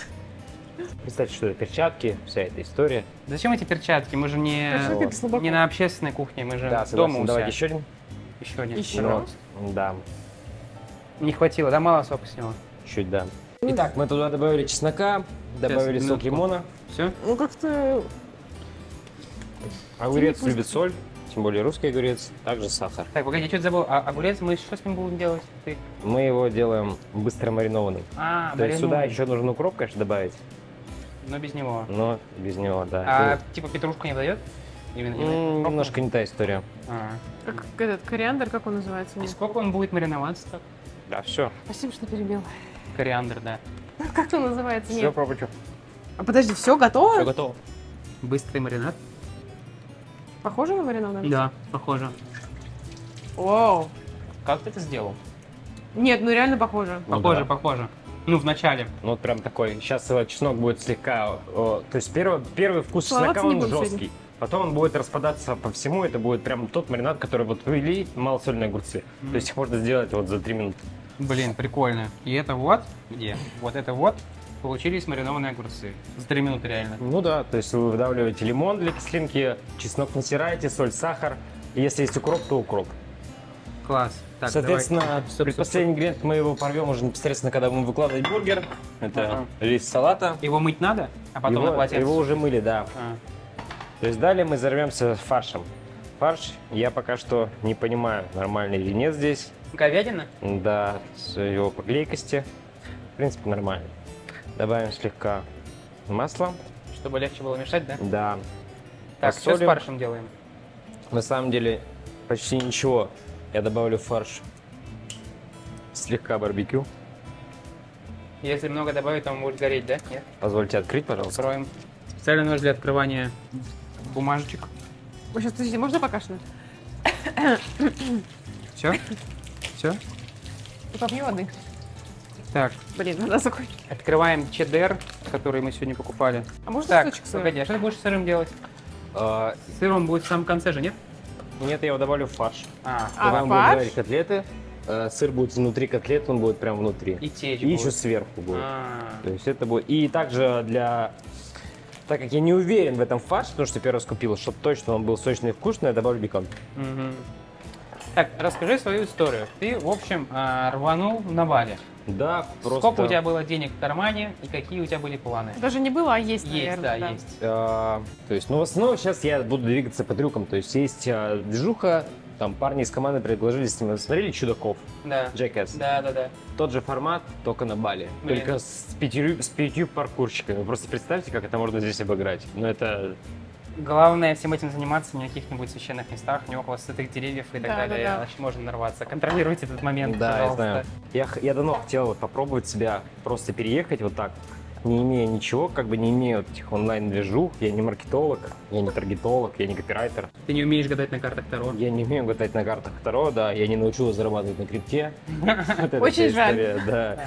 Представьте, что это перчатки, вся эта история. Зачем эти перчатки? Мы же не, не на общественной кухне, мы же Да, дома у себя. еще один. Еще один. Еще? Пожалуйста. Да, Не хватило, да? Мало сока сняло. чуть да. Итак, мы туда добавили чеснока, добавили сок минутку. лимона. Все? Ну, как-то... Огурец любит соль, тем более русский огурец, также сахар. Так, погоди, я что-то забыл. А огурец мы что с ним будем делать? Ты? Мы его делаем быстро маринованным. А, То есть сюда еще нужен укроп, конечно, добавить, Но без него. но без него, да. А типа петрушка не дает? Именно, Ну, именно немножко не та история. А. Как этот кориандр, как он называется? И сколько он будет мариноваться так? Да, все. Спасибо, что перебил. Кориандр, да. Как он называется? Все, Нет. А подожди, все готово? Все готово. Быстрый маринад? Похоже на маринад? Да, похоже. Вау. Как ты это сделал? Нет, ну реально похоже. Ну похоже, да. похоже. Ну, в начале. Ну, вот прям такой. Сейчас чеснок будет слегка... о, то есть первый, первый вкус Целоваться чеснока, он будем сегодня. Потом он будет распадаться по всему. Это будет прям тот маринад, который вот ввели малосольные огурцы. То есть их можно сделать вот за 3 минуты. Блин, прикольно. И это вот, где? Вот это вот, получились маринованные огурцы. За 3 минуты реально. Ну да, то есть вы выдавливаете лимон для кислинки, чеснок натираете, соль, сахар. Если есть укроп, то укроп. Класс. Так, Соответственно, давай. Стоп, стоп, предпоследний ингредиент мы его порвем уже непосредственно, когда будем выкладывать бургер. Это Ага. лист салата. стоп. Его мыть надо, а потом его, на полотенце. его уже мыли, да. А. То есть далее мы взорвемся фаршем. Фарш я пока что не понимаю, нормальный или нет здесь. Говядина? Да, с его по клейкости. В принципе, нормально. Добавим слегка масла. Чтобы легче было мешать, да? Да. Так, что с Посолим. фаршем делаем? На самом деле почти ничего. Я добавлю фарш слегка барбекю. Если много добавить, то он будет гореть, да? Нет? Позвольте открыть, пожалуйста. Откроем. Специальный нож для открывания бумажечек. Ой, сейчас, подождите, можно покашлять? Все? Все? Попью воды. Так, Блин, надо закончить. открываем чеддер, который мы сегодня покупали. А можно Так, кусочек сыра? погоди, а что ты будешь с сыром делать? А, Сыр он будет в самом конце же, нет? нет, я его добавлю в фарш. А, А, будем фарш? жарить котлеты, э, сыр будет внутри котлет, он будет прям внутри. и течь И еще будет. сверху будет. А, То есть это будет. И также для... Так как я не уверен в этом фарше, потому что первый раз купил, чтобы точно он был сочный и вкусный, я добавлю бекон. мгм. Так, расскажи свою историю. Ты, в общем, а, рванул на Бали. Да, просто... Сколько у тебя было денег в кармане и какие у тебя были планы? Даже не было, а есть, Есть, наверное, да, есть. А, то есть, ну, в основном сейчас я буду двигаться по трюкам. То есть есть а, движуха, там парни из команды предложили, с ним смотрели «Чудаков», Да. Jackass. Да, да, да. Тот же формат, только на Бали. Блин. Только с пятью, с пятью паркурщиками. Вы Просто представьте, как это можно здесь обыграть. Ну, это... Главное всем этим заниматься не в каких-нибудь священных местах, не около сытых деревьев и так Да, далее, да, да. иначе можно нарваться. Контролируйте этот момент, да, я пожалуйста. знаю. Я, я давно хотел попробовать себя, просто переехать вот так, не имея ничего, как бы не имея вот этих онлайн-движух. Я не маркетолог, я не таргетолог, я не копирайтер. Ты не умеешь гадать на картах Таро. Я не умею гадать на картах Таро, да, я не научился зарабатывать на крипте. Очень жаль. Да,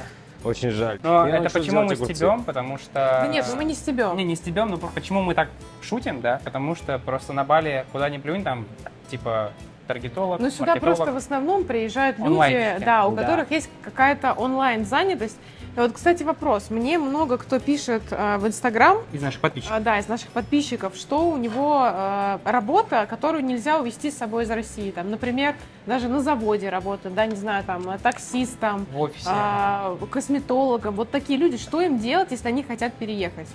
очень жаль. Но Я это почему мы огурцы. стебем, потому что... Да нет, ну мы не стебем. Не, не стебем, но почему мы так шутим, да? Потому что просто на Бали куда ни плюнь, там, типа, таргетолог, Ну сюда просто в основном приезжают люди, да, у Да. которых есть какая-то онлайн-занятость. И вот, кстати, вопрос. Мне много кто пишет э, в Инстаграм, Из наших подписчиков. а, да, из наших подписчиков, что у него э, работа, которую нельзя увезти с собой из России. Там, например, даже на заводе работают, да, не знаю, там, э, таксистом, В офисе. а, косметологом. Вот такие люди, что им делать, если они хотят переехать?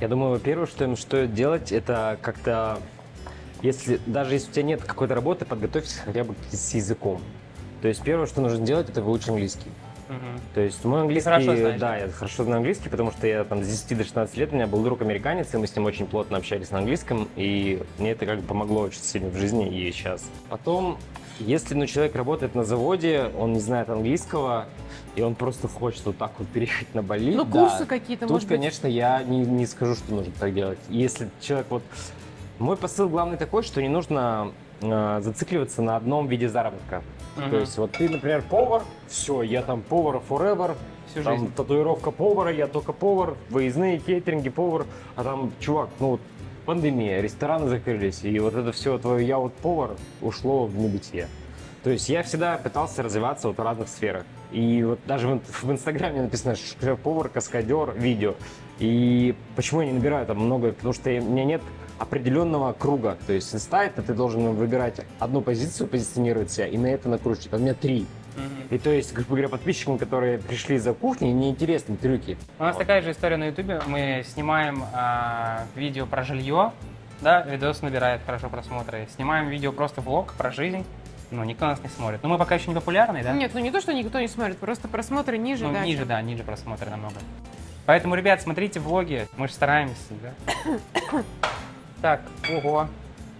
Я думаю, во-первых, что им стоит делать, это как-то, если даже если у тебя нет какой-то работы, подготовься хотя бы с языком. То есть первое, что нужно делать, это выучить английский. Мгм. То есть мой английский, хорошо знаешь. да, я хорошо знаю английский, потому что я там с 10 до 16 лет, у меня был друг американец, и мы с ним очень плотно общались на английском, и мне это как бы помогло очень сильно в жизни и сейчас. Потом, если ну, человек работает на заводе, он не знает английского, и он просто хочет вот так вот переехать на Бали, Ну, да, курсы какие-то, Тут, может быть. конечно, я не, не скажу, что нужно так делать. Если человек вот... Мой посыл главный такой, что не нужно э, зацикливаться на одном виде заработка. Мгм. То есть вот ты, например, повар, все, я там повар forever, Всю там жизнь. татуировка повара, я только повар, выездные кейтеринги повар, а там, чувак, ну вот пандемия, рестораны закрылись, и вот это все твое «я вот повар» ушло в небытие. То есть я всегда пытался развиваться вот в разных сферах. И вот даже в, в Инстаграме написано «шеф-повар, каскадер, видео». И почему я не набираю там много? Потому что у меня нет определенного круга. То есть инста это ты должен выбирать одну позицию, позиционировать себя, и на это накручивать. А у меня три. Мгм. И то есть, грубо говоря, подписчикам, которые пришли за кухней, неинтересны трюки. У нас такая же история на Ютубе. Мы снимаем а, видео про жилье, да, видос набирает хорошо просмотры. Снимаем видео просто влог про жизнь, но никто нас не смотрит. Но мы пока еще не популярны, да? Нет, ну не то, что никто не смотрит, просто просмотры ниже, Ну, да. ниже, чем- да, ниже просмотры намного. Поэтому, ребят, смотрите влоги, мы же стараемся, да? Так, ого.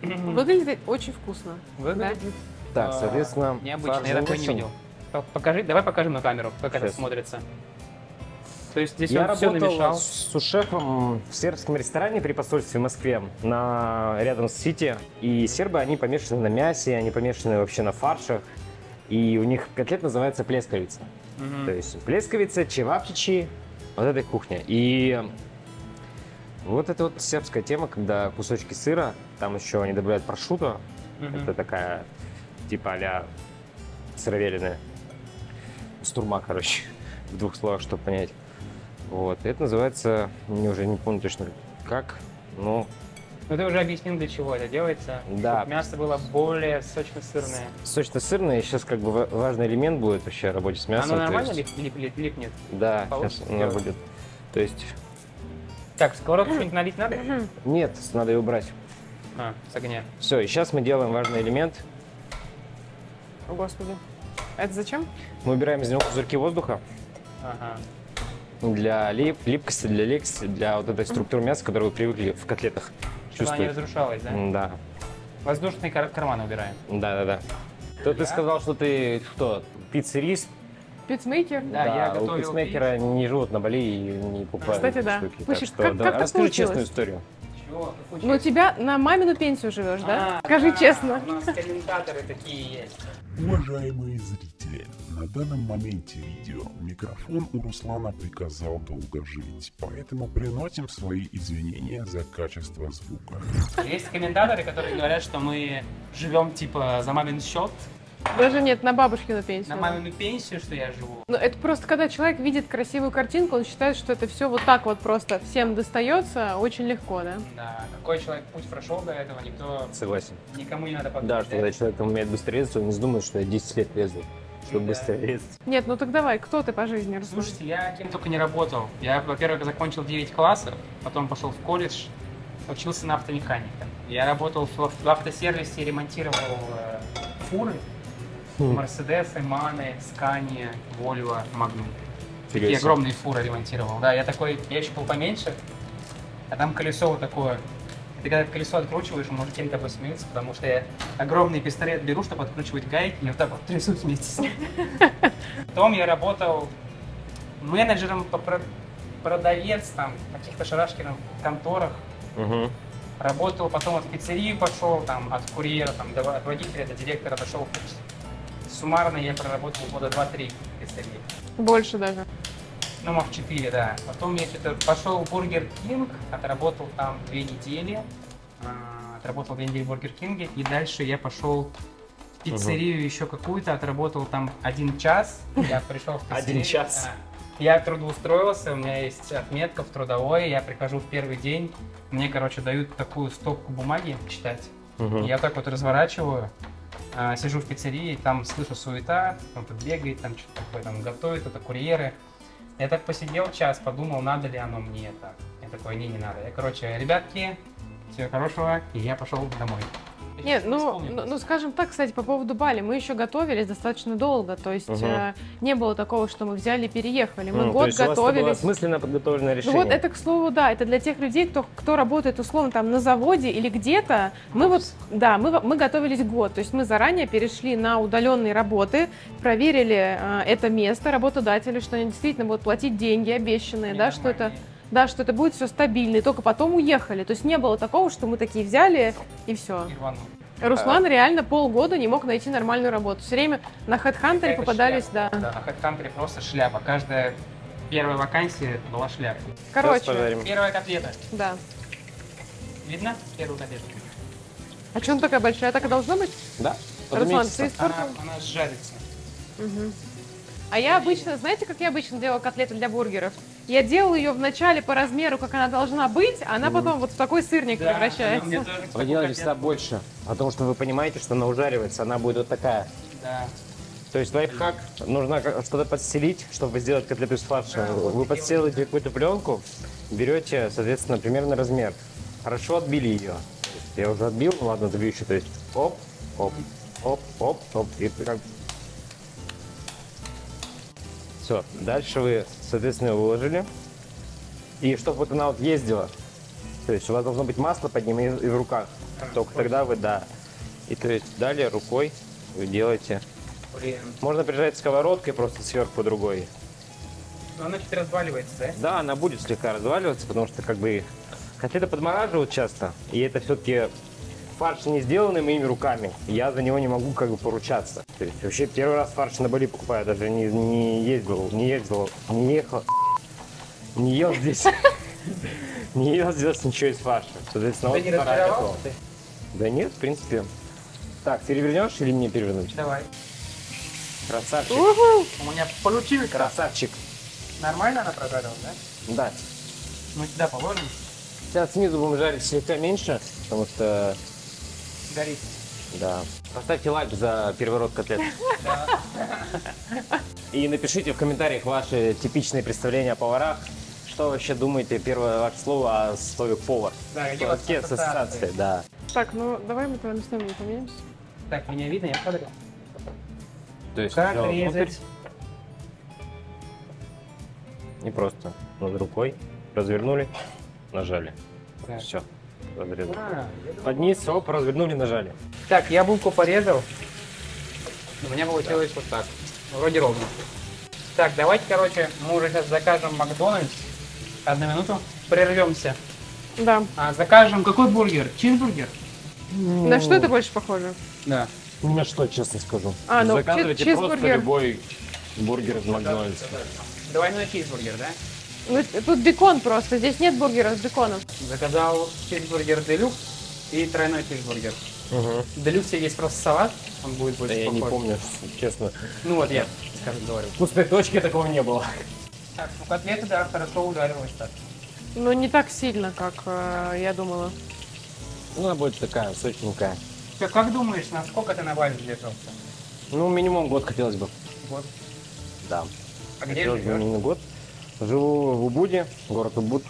Выглядит очень вкусно. Выглядит Так, а, соответственно, необычно, я такое не видел. Покажи, давай покажем на камеру, как это Сейчас. смотрится. То есть здесь Я он все работал намешал. с сушефом в сербском ресторане при посольстве в Москве, на, рядом с Сити. И сербы, они помешаны на мясе, они помешаны вообще на фаршах. И у них котлет называется плесковица. Мгм. То есть плесковица, чевапчичи, вот эта кухня. И вот это вот сербская тема, когда кусочки сыра, там еще они добавляют прошуто, Мгм. это такая типа а-ля сыровяленая. Стурма, короче, в двух словах, чтобы понять. Вот, это называется, мне уже не помню точно как, но Ну ты уже объяснил, для чего это делается. Да. Чтобы мясо было более сочно-сырное. Сочно-сырное, сейчас как бы ва- важный элемент будет вообще в работе с мясом. Оно нормально есть- лип- лип- лип- липнет? Да, Получится сейчас у меня сделать? будет. То есть, Так, в сковородку что-нибудь налить надо? нет, надо ее убрать. А, с огня. Все, и сейчас мы делаем важный элемент. О, Господи. Это зачем? Мы убираем из него пузырьки воздуха Ага. для лип, липкости, для липкости, для вот этой структуры мяса, которую вы привыкли в котлетах Чтобы она не чувствовать. разрушалась, да? Да, Воздушные кар- карманы убираем. да, да, да. То ты сказал, что ты кто? Пиццерист? Пиццмейкер? Да, я у готовил пиццмейкера не живут на Бали и не покупают Кстати, да. штуки. Так Слушай, что как- давай, как так расскажи честную получилось? историю. Чего? Ну, у тебя на мамину пенсию живешь, да? А, Скажи да, честно. У нас комментаторы такие есть. Уважаемые зрители, на данном моменте видео микрофон у Руслана приказал долго жить, поэтому приносим свои извинения за качество звука. Есть комментаторы, которые говорят, что мы живем типа за мамин счет, Даже нет, на бабушкину пенсию. на мамину пенсию, что я живу. Ну, это просто когда человек видит красивую картинку, он считает, что это все вот так вот просто всем достается очень легко, да? Да, какой человек путь прошел до этого, никто, Согласен. никому не надо подумать. Да, что когда человек умеет быстро резать, он не думает, что я 10 лет резал, чтобы Да. быстро резать. Нет, ну так давай, кто ты по жизни? Слушайте, я кем только не работал. Я, во-первых, закончил 9 классов, потом пошел в колледж, учился на автомеханика. Я работал в, в автосервисе, ремонтировал э, фуры. Мерседесы, Маны, Скания, Вольво, Магнум. Такие огромные фуры ремонтировал. Да, я такой, я еще был поменьше, а там колесо вот такое. И ты когда колесо откручиваешь, мужики над тобой смеются, потому что я огромный пистолет беру, чтобы откручивать гайки, и вот так вот трясусь вместе с ним. Потом я работал менеджером, по про- продавец там в каких-то шарашкиных конторах. Работал, потом от пиццерии пошел, там, от курьера, там, до, от водителя до директора дошел. Суммарно я проработал года 2-3 в пиццерии. Больше даже. Ну, может, 4, да. Потом я что-то пошел в Бургер Кинг, отработал там две недели. А, Отработал две недели в Бургер Кинге. И дальше я пошел в пиццерию еще какую-то, отработал там один час. Я пришел в пиццерию. Один час? Я трудоустроился, у меня есть отметка в трудовой, я прихожу в первый день, мне, короче, дают такую стопку бумаги читать. Мгм. Я так вот разворачиваю, а, сижу в пиццерии, там слышу суета, кто-то бегает, там что-то такое, там готовят, это курьеры. Я так посидел час, подумал, надо ли оно мне это. Я такой, не, не надо. Я, короче, ребятки, всего хорошего, и я пошел домой. Нет, ну, Исполнилось. ну, ну, скажем так, кстати, по поводу Бали, мы еще готовились достаточно долго, то есть Мгм. э, не было такого, что мы взяли и переехали, мы то год вас это было готовились. осмысленно подготовленное Ну решение. вот это, к слову, да, это для тех людей, кто, кто работает условно там на заводе или где-то. Мы вот, да, мы, во- мы готовились год, то есть мы заранее перешли на удаленные работы, проверили э, это место работодателю, что они действительно будут платить деньги обещанные, да, что это, да, что это будет все стабильно, и только потом уехали. То есть не было такого, что мы такие взяли и все. Руслан реально полгода не мог найти нормальную работу. Все время на HeadHunter попадались, шляпа. да. Да, на HeadHunter просто шляпа. Каждая первая вакансия была шляпа. Короче. Первая котлета. да. Видно? Первую котлету. А что она такая большая? Так и должно быть? Да? Руслан, ты Она, испортил? она жарится. Мгм. А я обычно, знаете, как я обычно делала котлету для бургеров? Я делаю ее вначале по размеру, как она должна быть, а она потом вот в такой сырник Да, превращается. Вы котлету. всегда больше, потому что вы понимаете, что она ужаривается, она будет вот такая. Да. То есть лайфхак, нужно что-то подстелить, чтобы сделать котлету из фарша. Да, Вы такие подстилаете какую-то пленку, берете, соответственно, примерно размер. Хорошо отбили ее. Я уже отбил, ну ладно, добью еще. То есть оп, оп, оп, оп, оп. И как... Все, дальше вы, соответственно, выложили. И чтобы вот она вот ездила, то есть у вас должно быть масло под ним и, и в руках. Только тогда вы, да. И то есть далее рукой вы делаете Блин. можно прижать сковородкой просто сверху другой. Ну, она чуть разваливается, да? Да, она будет слегка разваливаться, потому что как бы котлеты подмораживают часто, и это все-таки фарш не сделанный моими руками. Я за него не могу как бы поручаться. То есть вообще первый раз фарш на Бали покупаю, даже не, не ездил, не ездил, не ехал, не ел здесь. Не ел здесь ничего из фарша. Соответственно, вот не вторая. Да нет, в принципе. Так, перевернешь или мне перевернуть? Давай. Красавчик. Уху! У меня получилось. Красавчик. Нормально она прожарилась, да? Да. Мы сюда положим. Сейчас снизу будем жарить слегка меньше, потому что, Горит. да. Поставьте лайк за переворот котлет. И напишите в комментариях ваши типичные представления о поварах. Что вообще думаете, первое ваше слово о слове повар? Да, какие ассоциации? да. Так, ну давай мы местами не поменяемся. Так, меня видно, я смотрю. То есть Как сначала резать? не просто над рукой, развернули, нажали. Все, разрезали. А, Под низ, оп, развернули, нажали. Так, я булку порезал. У меня получилось вот так. Вроде ровно. Так, давайте, короче, мы уже сейчас закажем Макдональдс. Одну минуту. Прервемся. Да. А, закажем какой бургер? Чизбургер? На что это больше похоже? Да. Ну, на что, честно скажу. А, ну, Заказывайте чи- просто чизбургер. любой бургер из Макдональдса. Двойной чизбургер, да? Ну, тут бекон просто, здесь нет бургера с беконом. Заказал чизбургер делюкс и тройной чизбургер. Угу. В делюксе есть просто салат, он будет Да больше я не помню, честно. Ну вот я, скажем, говорю. В пустой точке такого не было. Так, ну котлеты, да, хорошо ударилась так. Но не так сильно, как э, я думала. Ну, она будет такая, сочненькая. Ты как думаешь, насколько ты на базе держался? Ну, минимум год хотелось бы. Вот. Да. А где Хотелось бы минимум год. Живу в Убуде, город Убуд.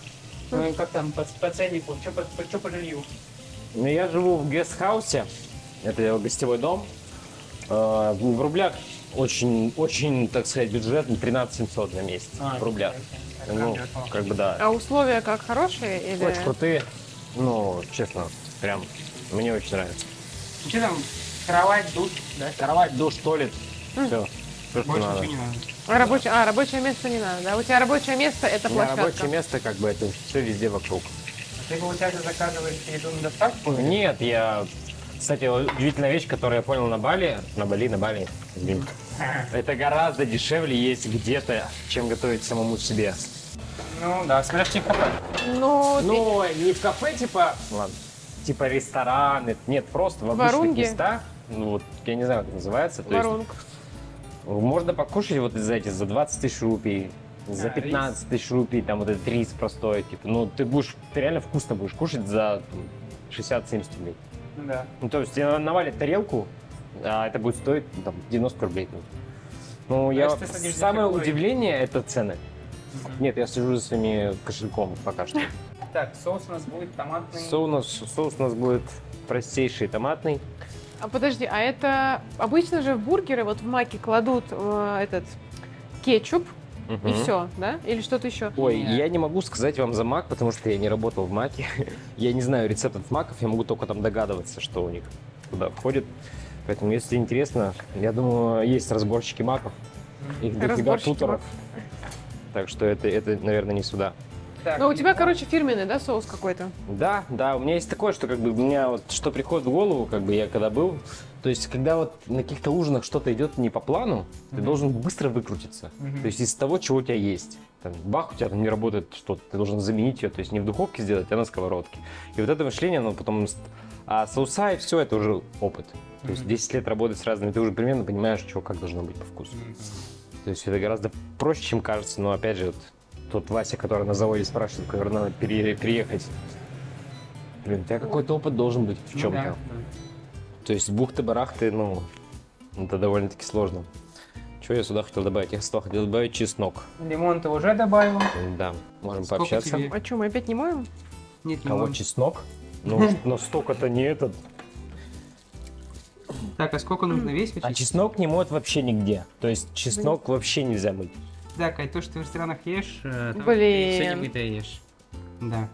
Ну и как там по, по ценнику? Что по, по, чё по жилью? Ну, я живу в гестхаусе. Это гостевой дом. Э, В рублях очень, очень, так сказать, бюджет 13 700 на месяц. в рублях. Это Ну, прям неплохо. как бы да. А условия как хорошие или... Очень крутые. Ну, честно, прям мне очень нравится. Ну, Что там? Кровать, душ, да? Кровать, душ, туалет. Все. Все, что Больше надо. ничего не надо. А, рабочее, а, рабочее место не надо, да? У тебя рабочее место это площадка. рабочее место, как бы это все везде вокруг. А Ты, получается, заказываешь еду на доставку? Нет, я... Кстати, удивительная вещь, которую я понял на Бали, на Бали, на Бали, извините. Это гораздо дешевле есть где-то, чем готовить самому себе. Ну да, смотря в кафе. Ну, Ну, не в кафе, типа, ладно, типа рестораны, нет, просто в обычных Варунги? местах. Ну, вот, я не знаю, как это называется. то есть воронка. Можно покушать вот за эти, за 20 тысяч рупий, за А, 15 тысяч рупий, там вот этот рис простой, типа, ну, ты будешь, ты реально вкусно будешь кушать за там, 60-70 рублей. Ну да. Ну, то есть тебе навалят тарелку, а это будет стоить ну, там, 90 рублей. Ну, я... садишься за Самое удивление — это цены. Нет, я сижу за своими кошельком пока что. Так, соус у нас будет томатный. Соус у нас, соус у нас будет простейший томатный. А подожди, а это обычно же в бургеры вот в маке кладут э, этот кетчуп и Мгм. все, да? Или что-то еще? Ой, Нет. я не могу сказать вам за мак, потому что я не работал в маке. я не знаю рецептов маков, я могу только там догадываться, что у них туда входит. Поэтому, если интересно, я думаю, есть разборщики маков. Их дофига туторов. Так что это, это, наверное, не сюда. Так, Ну, у тебя, короче, фирменный, да, соус какой-то? Да, да, у меня есть такое, что как бы у меня вот что приходит в голову, как бы я когда был, то есть когда вот на каких-то ужинах что-то идет не по плану, ты Мгм. должен быстро выкрутиться. Мгм. То есть из того, чего у тебя есть. Там, бах, у тебя там не работает что-то, ты должен заменить ее, то есть не в духовке сделать, а на сковородке. И вот это мышление, оно потом... А соуса и все, это уже опыт. То есть Мгм. 10 лет работать с разными, ты уже примерно понимаешь, что как должно быть по вкусу. Мгм. То есть это гораздо проще, чем кажется, но опять же, вот тот Вася, который на заводе спрашивает, когда надо пере- переехать. Блин, у тебя какой-то опыт должен быть в Ну чем-то. да, То есть бухты-барахты, ну, это довольно-таки сложно. Что я сюда хотел добавить? Я сюда хотел добавить чеснок. да. Лимон ты уже добавил? Да, можем Сколько пообщаться. тебе? А что, мы опять не моем? Нет, Кого лимон. чеснок? Ну, настолько-то не этот. Так, а сколько нужно весь А чеснок не моют вообще нигде. То есть чеснок вообще нельзя мыть. Да, Кать, то, что ты в ресторанах ешь, э, там Блин. все немытое ешь. Да.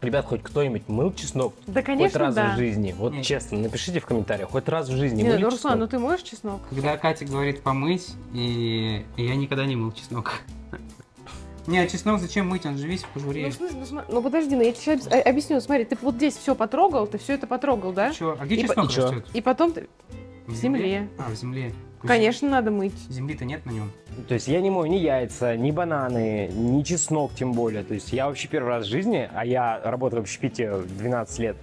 Ребят, хоть кто-нибудь мыл чеснок? Да, хоть конечно, раз да. в жизни. Вот Нет. честно, напишите в комментариях, хоть раз в жизни Не, мыли ну, Руслан, ну ты моешь чеснок? Когда Катя говорит помыть, и я никогда не мыл чеснок. Не, а чеснок зачем мыть? Он же весь в Ну, кожуре. в смысле, ну, сма- ну, подожди, ну я тебе сейчас объясню. Смотри, ты вот здесь все потрогал, ты все это потрогал, да? Чё? А где И по- чеснок чё? растет? И потом ты... В земле. А, в земле. Конечно, надо мыть. Земли-то нет на нем. То есть я не мою ни яйца, ни бананы, ни чеснок тем более. То есть я вообще первый раз в жизни, а я работаю в общепите 12 лет,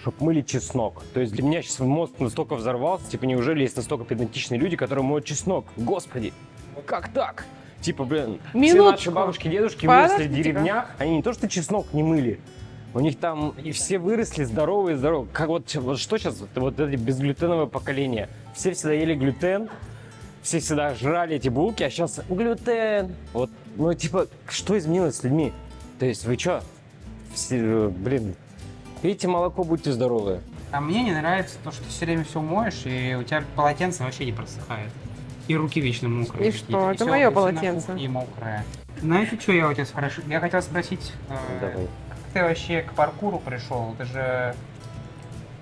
чтобы мыли чеснок. То есть для меня сейчас мозг настолько взорвался, типа неужели есть настолько педантичные люди, которые моют чеснок? Господи, как так? Типа, блин, все Минутку. наши бабушки, дедушки выросли в Подождите-ка. деревнях, они не то что чеснок не мыли, У них там и все выросли здоровые, здоровые. Как вот, вот что сейчас, вот это безглютеновое поколение. Все всегда ели глютен, все всегда жрали эти булки, а сейчас глютен. Вот, ну типа, что изменилось с людьми? То есть вы что? Все, блин, пейте молоко, будьте здоровы. А мне не нравится то, что ты все время все моешь, и у тебя полотенце вообще не просыхает. И руки вечно мокрые. И что? Это всё- моё всё на полотенце. кухне мокрое. Знаете, что я у тебя спрашиваю? Я хотел спросить, э, Давай. Ты вообще к паркуру пришел? Это же,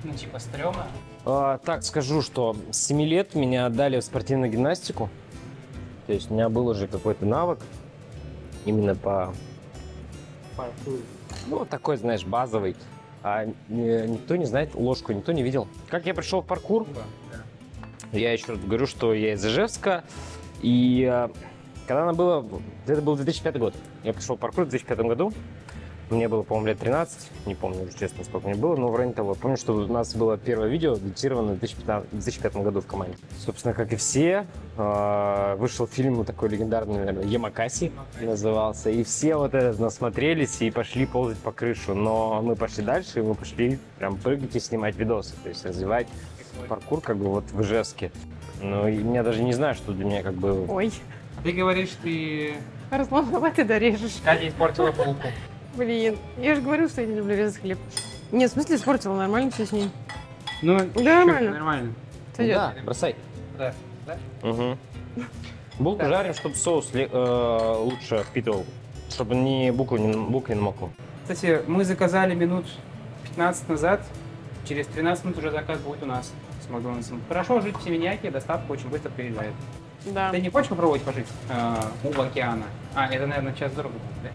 ну, типа, стрёмно. А, так, скажу, что с 7 лет меня отдали в спортивную гимнастику. То есть у меня был уже какой-то навык именно по, ну, такой, знаешь, базовый. А ни- никто не знает ложку, никто не видел. Как я пришел в паркур? Я еще раз говорю, что я из Ижевска. И э, когда она была... Это был 2005 год. Я пришел в паркур в 2005 году. Мне было, по-моему, лет 13. Не помню уже, честно, сколько мне было, но в районе того. Помню, что у нас было первое видео, датировано в 2015 в 2005 году в команде. Собственно, как и все, э, вышел фильм такой легендарный, наверное, Ямакаси назывался. И все вот это насмотрелись и пошли ползать по крышу. Но мы пошли дальше, и мы пошли прям прыгать и снимать видосы. То есть развивать паркур как бы вот в Ижевске. Ну, я даже не знаю, что для меня как бы... Ой, Ты говоришь, ты давай ты дорежешь. Катя испортила булку. Блин, я же говорю, что я не люблю резать хлеб. Нет, в смысле испортила, нормально все с ним. Ну, нормально. Нормально. Сойдет. Да, бросай. Да. да? Угу. Булку жарим, чтобы соус э, лучше впитывал. Чтобы не булку не, булка не намокла. Кстати, мы заказали минут 15 назад. Через 13 минут уже заказ будет у нас с Макдональдсом. Хорошо жить в Семеняке, доставка очень быстро приезжает. Да. Ты не хочешь попробовать пожить э, у океана? А, это, наверное, час дорого да?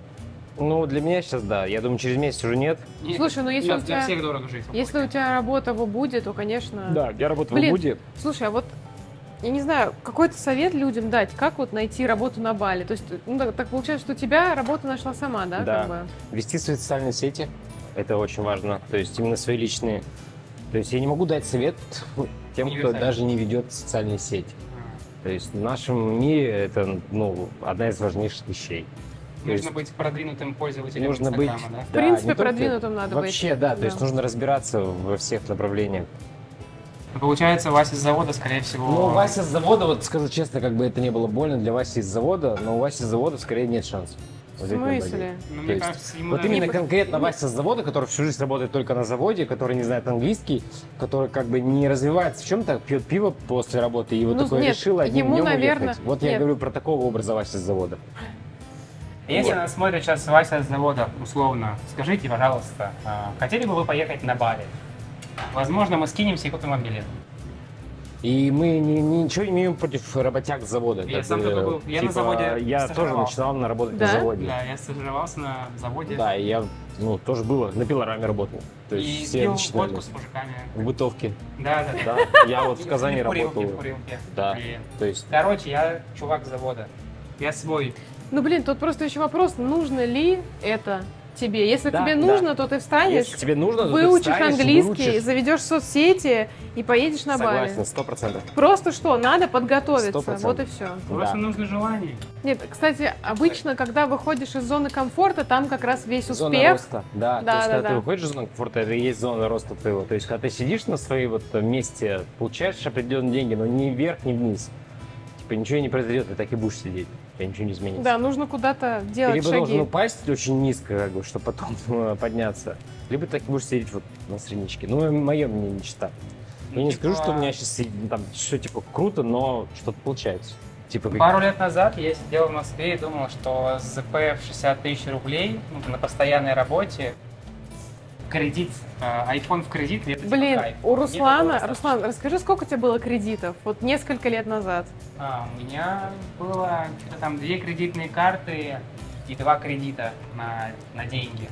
Ну, для меня сейчас да. Я думаю, через месяц уже нет. Нет, Слушай, ну если для, у для тебя- всех дорого жить. Если у тебя работа в Убуде, то, конечно... я работаю Блин. в Буде. Слушай, а вот я не знаю, какой-то совет людям дать, как вот найти работу на Бали? То есть, ну, так, так получается, что у тебя работа нашла сама, да? Да. Как бы? Вести свои социальные сети. Это очень важно. То есть именно свои личные. То есть я не могу дать совет тем, кто даже не ведет социальные сети. То есть в нашем мире это ну, одна из важнейших вещей. Нужно быть продвинутым пользователем нужно быть, да? В принципе, не только- продвинутым надо быть. Вообще, да, то есть Да. нужно разбираться во всех направлениях. Получается, Вася с завода, скорее всего... Ну, Вася с завода, вот скажу честно, как бы это не было больно для Васи из завода, но у Васи с завода скорее нет шансов. В я смысле? Ну, мне есть кажется, ему Вот даже- именно конкретно Вася с завода, который всю жизнь работает только на заводе, который не знает английский, который как бы не развивается в чем-то, пьет пиво после работы и вот Ну, такой нет, решил одним ему, днем наверно, уехать. Вот я нет. говорю про такого образа Васи с завода. Если нас смотрит сейчас Вася с завода, условно, скажите, пожалуйста, а, хотели бы вы поехать на Бали? Возможно, мы скинемся и купим вам билет. И мы ни- ни- ничего не имеем против работяг с завода. Я Как сам бы, только был. Я на типа, заводе Я тоже начинал на работать Да? на заводе. Да, я стажировался на заводе. Да, и я ну, тоже было, на пилораме работал. То есть и все пил начинали водку с мужиками. в бытовке. Да, да, да. Да, я вот в Казани И в курилке, работал. в курилке. Да. То есть Короче, я чувак с завода. Я свой. Ну, блин, тут просто еще вопрос, нужно ли это тебе? Если Да, тебе да. нужно, то ты встанешь, Если тебе нужно, то ты выучишь встанешь, английский, выучишь. заведешь соцсети и поедешь на Согласен, Бали. сто процентов. Просто что, надо подготовиться, 100%. вот и все. Просто нужно желание. Нет, кстати, обычно, когда выходишь из зоны комфорта, там как раз весь Зона успех. роста, да. Да, то есть, да, когда да. ты выходишь из зоны комфорта, это и есть зона роста твоего. То есть, когда ты сидишь на своей вот месте, получаешь определенные деньги, но ни вверх, ни вниз. Типа ничего не произойдет, ты так и будешь сидеть. Тебя ничего не изменится. Да, нужно куда-то Ты делать либо должен шаги. упасть очень низко, как бы, чтобы потом э, подняться, либо так и будешь сидеть вот на средничке. Ну, мое мнение чита. Я не Типа, скажу, что у меня сейчас там все типа круто, но что-то получается. Типа Пару лет назад я сидел в Москве и думал, что с ЗП в 60 тысяч рублей ну, на постоянной работе кредит, э, iPhone в кредит, это Блин, у Руслана. Руслан, расскажи, сколько у тебя было кредитов? Вот несколько лет назад. А, у меня было где-то там две кредитные карты и два кредита на, на деньги.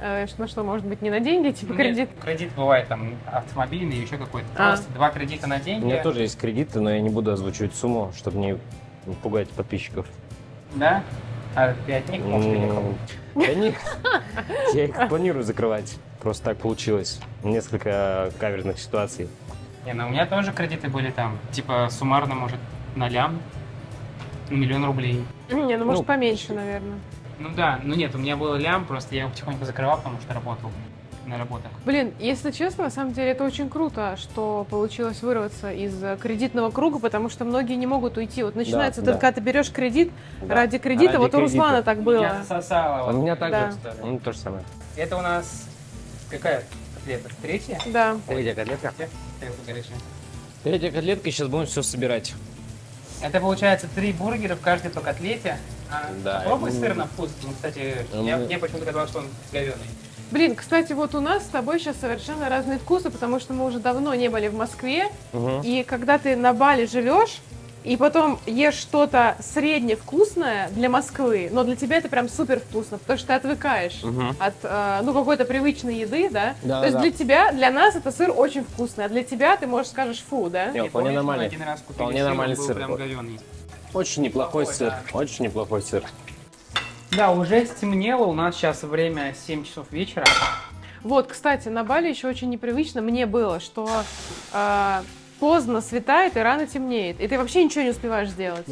Э, ну что, может быть, не на деньги, типа Ну, кредит? нет, кредит бывает там автомобильный, еще какой-то. А. Просто два кредита на У деньги. меня тоже есть кредиты, но я не буду озвучивать сумму, чтобы не пугать подписчиков. Да? А ты от них Я их планирую закрывать. Просто так получилось. Несколько каверзных ситуаций. Не, ну у меня тоже кредиты были там, типа суммарно, может, на лям, миллион рублей. Не, ну может Ну, поменьше, наверное. Ну да, ну нет, у меня был лям, просто я его потихоньку закрывал, потому что работал на работах. Блин, если честно, на самом деле это очень круто, что получилось вырваться из кредитного круга, потому что многие не могут уйти. Вот начинается, да. вот когда ты берешь кредит Да. ради кредита, Ради вот у Руслана кредита. так Меня было. засосало. У вот. меня так Да. же. Ну, то же самое. Это у нас какая котлета? Третья? Да. Третья котлетка. Третья? Котлетка, сейчас будем все собирать. Это получается три бургера в каждой по котлете. А, Да, Попробуй сыр на вкус. Ну, кстати, я, мы- мне почему-то казалось, что он говёный. Блин, кстати, вот у нас с тобой сейчас совершенно разные вкусы, потому что мы уже давно не были в Москве, Мгм. и когда ты на Бали живешь, и потом ешь что-то средне вкусное для Москвы, но для тебя это прям супер вкусно, потому что ты отвыкаешь Мгм. от э, ну какой-то привычной еды, да? Да, То есть да. для тебя, для нас это сыр очень вкусный, а для тебя ты можешь скажешь фу, да? Не, И вполне нормальный. один раз купили Вполне сыр, он нормальный был сыр. прям говёный. Очень неплохой Неплохой, сыр. да. Очень неплохой сыр. Да, уже стемнело, у нас сейчас время 7 часов вечера. Вот, кстати, на Бали еще очень непривычно мне было, что э, поздно светает и рано темнеет, и ты вообще ничего не успеваешь сделать.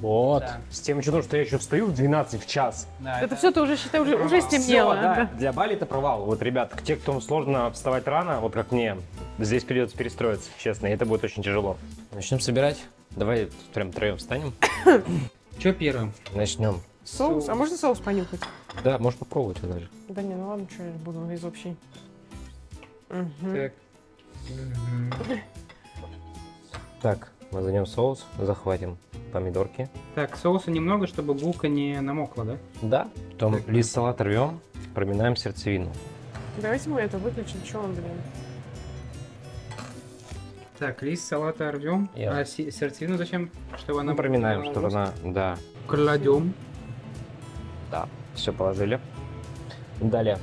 Вот. Да. С тем учетом, что я еще встаю в 12 в час. Да, Это все ты уже считай, уже, уже стемнело. Всё, да. да. Для Бали это провал. Вот, ребят, те, кто сложно вставать рано, вот как мне, здесь придется перестроиться, честно, и это будет очень тяжело. Начнем собирать. Давай прям троем встанем. Что первым? Начнем. Соус, а можно соус понюхать? Да, можешь попробовать даже. Да не, ну ладно, что я буду из общей. Мгм. Так. Так, мы зайдем соус, захватим помидорки. Так, соуса немного, чтобы булка не намокла, да? Да. Потом лист салата рвем, проминаем сердцевину. Давайте мы это выключим, что он, блин. Так, лист салата рвем. Я. А се- сердцевину зачем? Чтобы она Ну, проминаем, чтобы она... Да, Кладем. Все положили. Далее.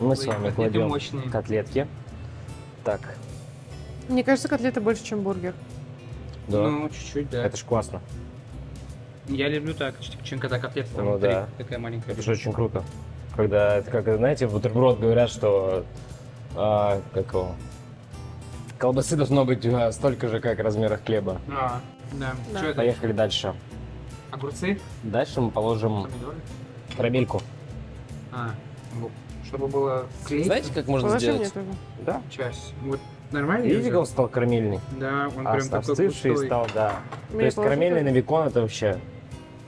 Мы с Ой, вами котлеты кладем мощные. котлетки. Так, Мне кажется, котлета больше, чем бургер. да. Ну, чуть-чуть, да. Это ж классно. Я люблю так, чем когда котлета там Ну внутри да. такая маленькая. Это же очень круто. Когда, это как, знаете, в бутерброд говорят, что а, как его, колбасы должно быть а, столько же, как размерах хлеба. А, да. Да. Что это? Поехали дальше. Огурцы? Дальше мы положим Помидоры? карамельку. А, вот. Чтобы было клейко. Знаете, как можно Положи мне сделать? тоже. Да. Сейчас. Вот нормально? Видите, как он стал карамельный? Да, он А прям такой остывший густой. стал, да. То Мне есть положи карамельный тоже. на бекон это вообще...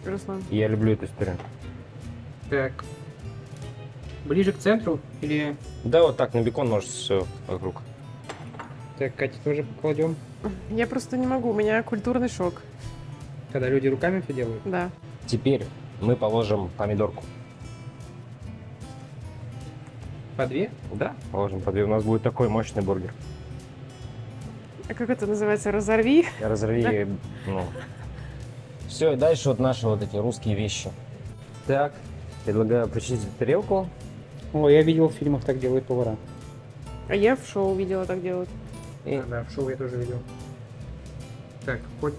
Руслан. Я люблю эту историю. Так. Ближе к центру или... Да, вот так, на бекон можешь все вокруг. Так, Катя, тоже покладем. Я просто не могу, у меня культурный шок. Когда люди руками все делают. Да. Теперь мы положим помидорку. По две? Да, положим по две. У нас будет такой мощный бургер. А как это называется? Разорви? Разорви, ну. Все, и дальше вот наши вот эти русские вещи. Так, предлагаю прочистить тарелку. О, я видел в фильмах так делают повара. А я в шоу видела так делают. И... Да, в шоу я тоже видел. Так, хоть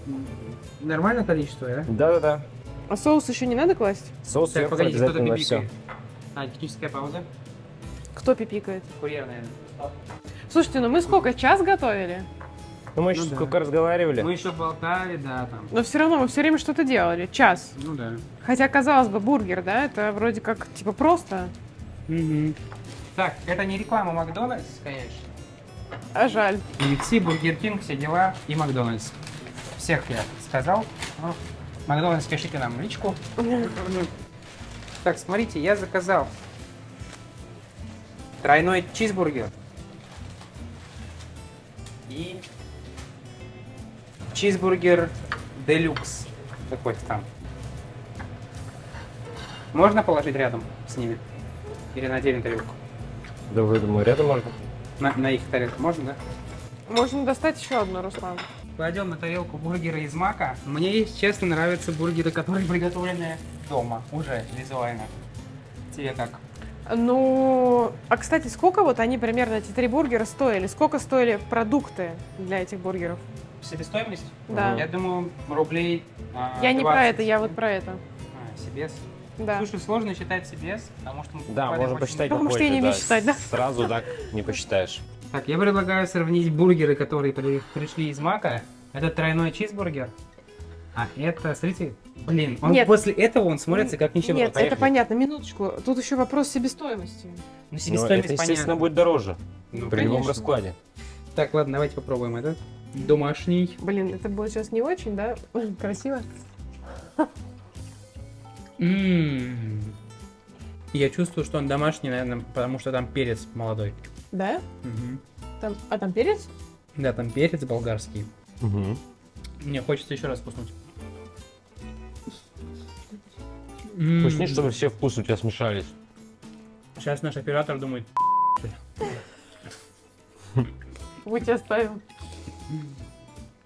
нормальное количество, да? Да-да-да. А соус еще не надо класть? Соус Так, сверху погодите, кто-то на все. пипикает. А, техническая пауза. Кто пипикает? Курьер, наверное. Слушайте, ну мы сколько, час готовили? Ну мы еще Ну да. сколько разговаривали. Мы еще болтали, да, там. Но все равно мы все время что-то делали. Час. Ну да. Хотя, казалось бы, бургер, да, это вроде как, типа, просто. Так, это не реклама Макдональдс, конечно. А жаль. KFC, Бургер Кинг, все дела и Макдональдс. Всех я сказал. Ну, Макдональдс, пишите нам личку. Так, смотрите, я заказал тройной чизбургер и чизбургер делюкс какой-то там. Можно положить рядом с ними? Или на отдельную тарелку? Да вы, думаю, рядом можно. На, на их тарелку можно, да? Можно достать еще одну, Руслан. Кладем на тарелку бургеры из мака. Мне, если честно, нравятся бургеры, которые приготовлены дома, уже визуально. Тебе как? Ну, а кстати, сколько вот они примерно, эти три бургера стоили? Сколько стоили продукты для этих бургеров? Себестоимость? Да. Я думаю, рублей а, Я не про 20. это, я вот про это. А, себес. Да. Слушай, сложно считать себес, потому что мы Да, можно очень посчитать Потому что я не да. умею считать, да? Сразу так не посчитаешь. Так, я предлагаю сравнить бургеры, которые при- пришли из мака. Это тройной чизбургер. А это, смотрите, блин, он Нет. после этого он смотрится как ничего. Нет, это понятно, минуточку. Тут еще вопрос себестоимости. Ну, Но себестоимость это, естественно, понятна. будет дороже. Ну, при любом конечно. раскладе. Так, ладно, давайте попробуем этот. Домашний. Блин, это будет сейчас не очень, да? Красиво. М. Я чувствую, что он домашний, наверное, потому что там перец молодой. Да? Мгм. Там, а там перец? Да, там перец болгарский. Мгм. Мне хочется еще раз вкуснуть. Вкуснее, чтобы все вкусы у тебя смешались. Сейчас наш оператор думает, Вот я оставил.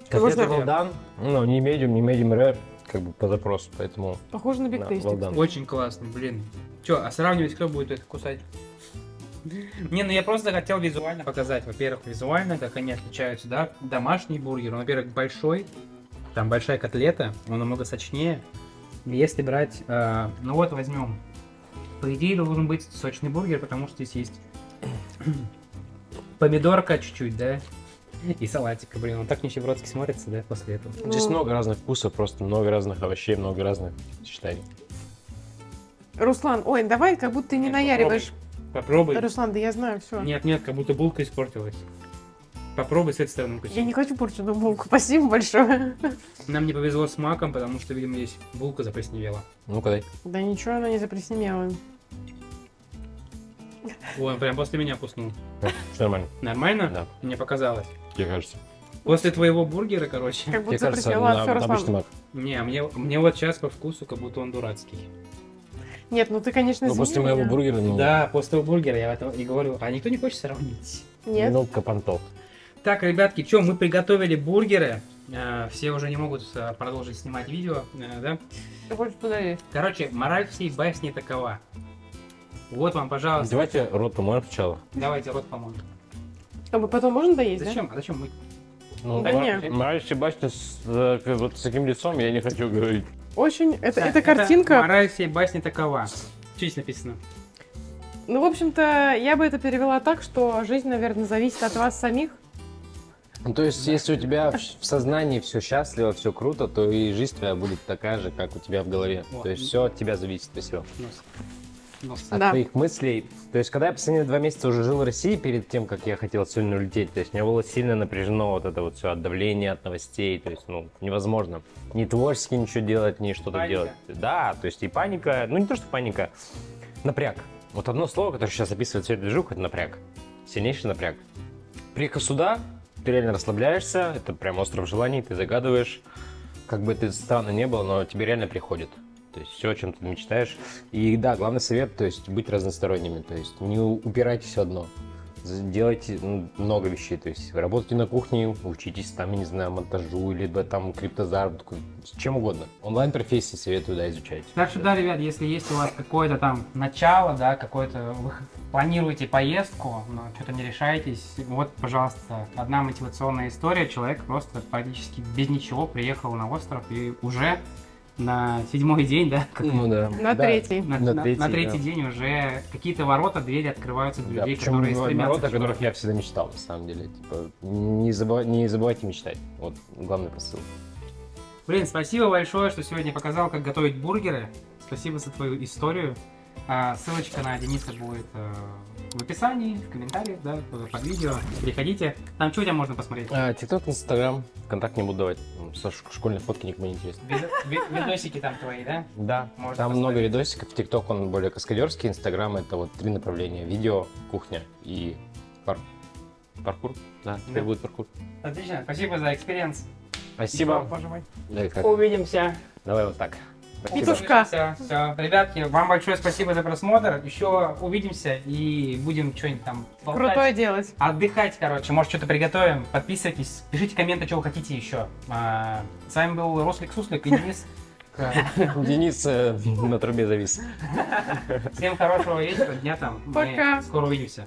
Котлеты Волдан, ну, не медиум, не медиум rare, как бы по запросу, поэтому Похоже на. Волдан. очень классно, блин. Че, а сравнивать кто будет это кусать? Не, ну я просто хотел визуально показать. Во-первых, визуально, как они отличаются, да? Домашний бургер, он, во-первых, большой, там большая котлета, он намного сочнее. Если брать, э, ну вот возьмем, по идее должен быть сочный бургер, потому что здесь есть помидорка чуть-чуть, да? И салатика, блин, он так нищебродски смотрится, да, после этого. Здесь Ну, много разных вкусов, просто много разных овощей, много разных сочетаний. Руслан, ой, давай, как будто ты не Нет, наяриваешь. Попробуй. Руслан, да я знаю все. Нет, нет, как будто булка испортилась. Попробуй с этой стороны вкусить. Я не хочу порченую булку. Спасибо большое. Нам не повезло с маком, потому что, видимо, здесь булка заплесневела. Ну-ка дай. Да ничего, она не заплесневела. Ой, он прям после меня вкуснул. Все нормально, Нормально? Да. Мне показалось. мне кажется. После твоего бургера, короче. Как Мне будто кажется, на, Всё, на обычный мак. Не, мне, мне вот сейчас по вкусу, как будто он дурацкий. Нет, ну ты, конечно, Ну, после моего меня. бургера, ну, Да, после того бургера я это и говорю. А никто не хочет сравнить? Нет. минутка понтов. Так, ребятки, что, мы приготовили бургеры. Э, все уже не могут э, продолжить снимать видео, э, да? Ты хочешь туда лезть? Короче, мораль всей басни такова. Вот вам, пожалуйста. Давайте рот помоем сначала. Давайте рот помоем. А мы потом можно доесть, да? Зачем? А зачем мы? Ну, Да не. Мораль Себастьян с, э, как- вот с таким лицом я не хочу говорить. Очень. Это, Так, это картинка. Мораль всей басни такова. Что здесь написано? Ну, в общем-то, я бы это перевела так, что жизнь, наверное, зависит от вас самих. Ну, то есть, если у тебя в, в сознании все счастливо, все круто, то и жизнь твоя будет такая же, как у тебя в голове. Вот. То есть, все от тебя зависит, спасибо. От Да. твоих мыслей. То есть, когда я последние два месяца уже жил в России перед тем, как я хотел сегодня улететь, то есть, мне было сильно напряжено вот это вот все от давления, от новостей, то есть, ну, невозможно. Ни творчески ничего делать, ни что-то Паника. делать. Да, то есть, и паника, ну, не то, что паника, напряг. Вот одно слово, которое сейчас описывает всю эту движуху, это напряг. Сильнейший напряг. Приехав сюда, ты реально расслабляешься, это прям остров желаний, ты загадываешь, как бы это странно не было, но тебе реально приходит. То есть все, о чем ты мечтаешь. И да, главный совет, то есть быть разносторонними, то есть не упирайтесь в одно. Делайте много вещей, то есть работайте на кухне, учитесь там, я не знаю, монтажу, либо там криптозаработку, чем угодно. Онлайн-профессии советую, да, изучать. Так что да, ребят, если есть у вас какое-то там начало, да, какое-то вы планируете поездку, но что-то не решаетесь, вот, пожалуйста, одна мотивационная история. Человек просто практически без ничего приехал на остров и уже на седьмой день, да, как- Ну да. На Да. третий. на, на на- третий, на третий да. день уже какие-то ворота, двери открываются для Да, людей, которые стремятся. народы, о которых я всегда мечтал, на самом деле. Типа, не, забывай- не забывайте мечтать. Вот главный посыл. Блин, спасибо большое, что сегодня показал, как готовить бургеры. Спасибо за твою историю. А, ссылочка на Дениса будет э, в описании, в комментариях, да, под видео. Переходите. Там что у тебя можно посмотреть? А, Тикток, Инстаграм, контакт не буду давать. Со школьной фотки никому не интересно. Видо- ви- Видосики там твои, да? Да, Можно там поставить. много видосиков. ТикТок он более каскадерский, Инстаграм это вот три направления. Видео, кухня и пар- паркур. Да, теперь Да. будет паркур. Отлично, спасибо за experience. Спасибо. Мой. Да, как? Увидимся. Давай вот так. Петушка. Все, все. Ребятки, вам большое спасибо за просмотр. Еще увидимся и будем что-нибудь там болтать. Крутое делать. Отдыхать, короче, может что-то приготовим. Подписывайтесь, пишите комменты, что вы хотите еще. А, с вами был Рослик Суслик и Денис. Денис э, на трубе завис. Всем хорошего вечера, дня там. Мы Пока. Скоро увидимся.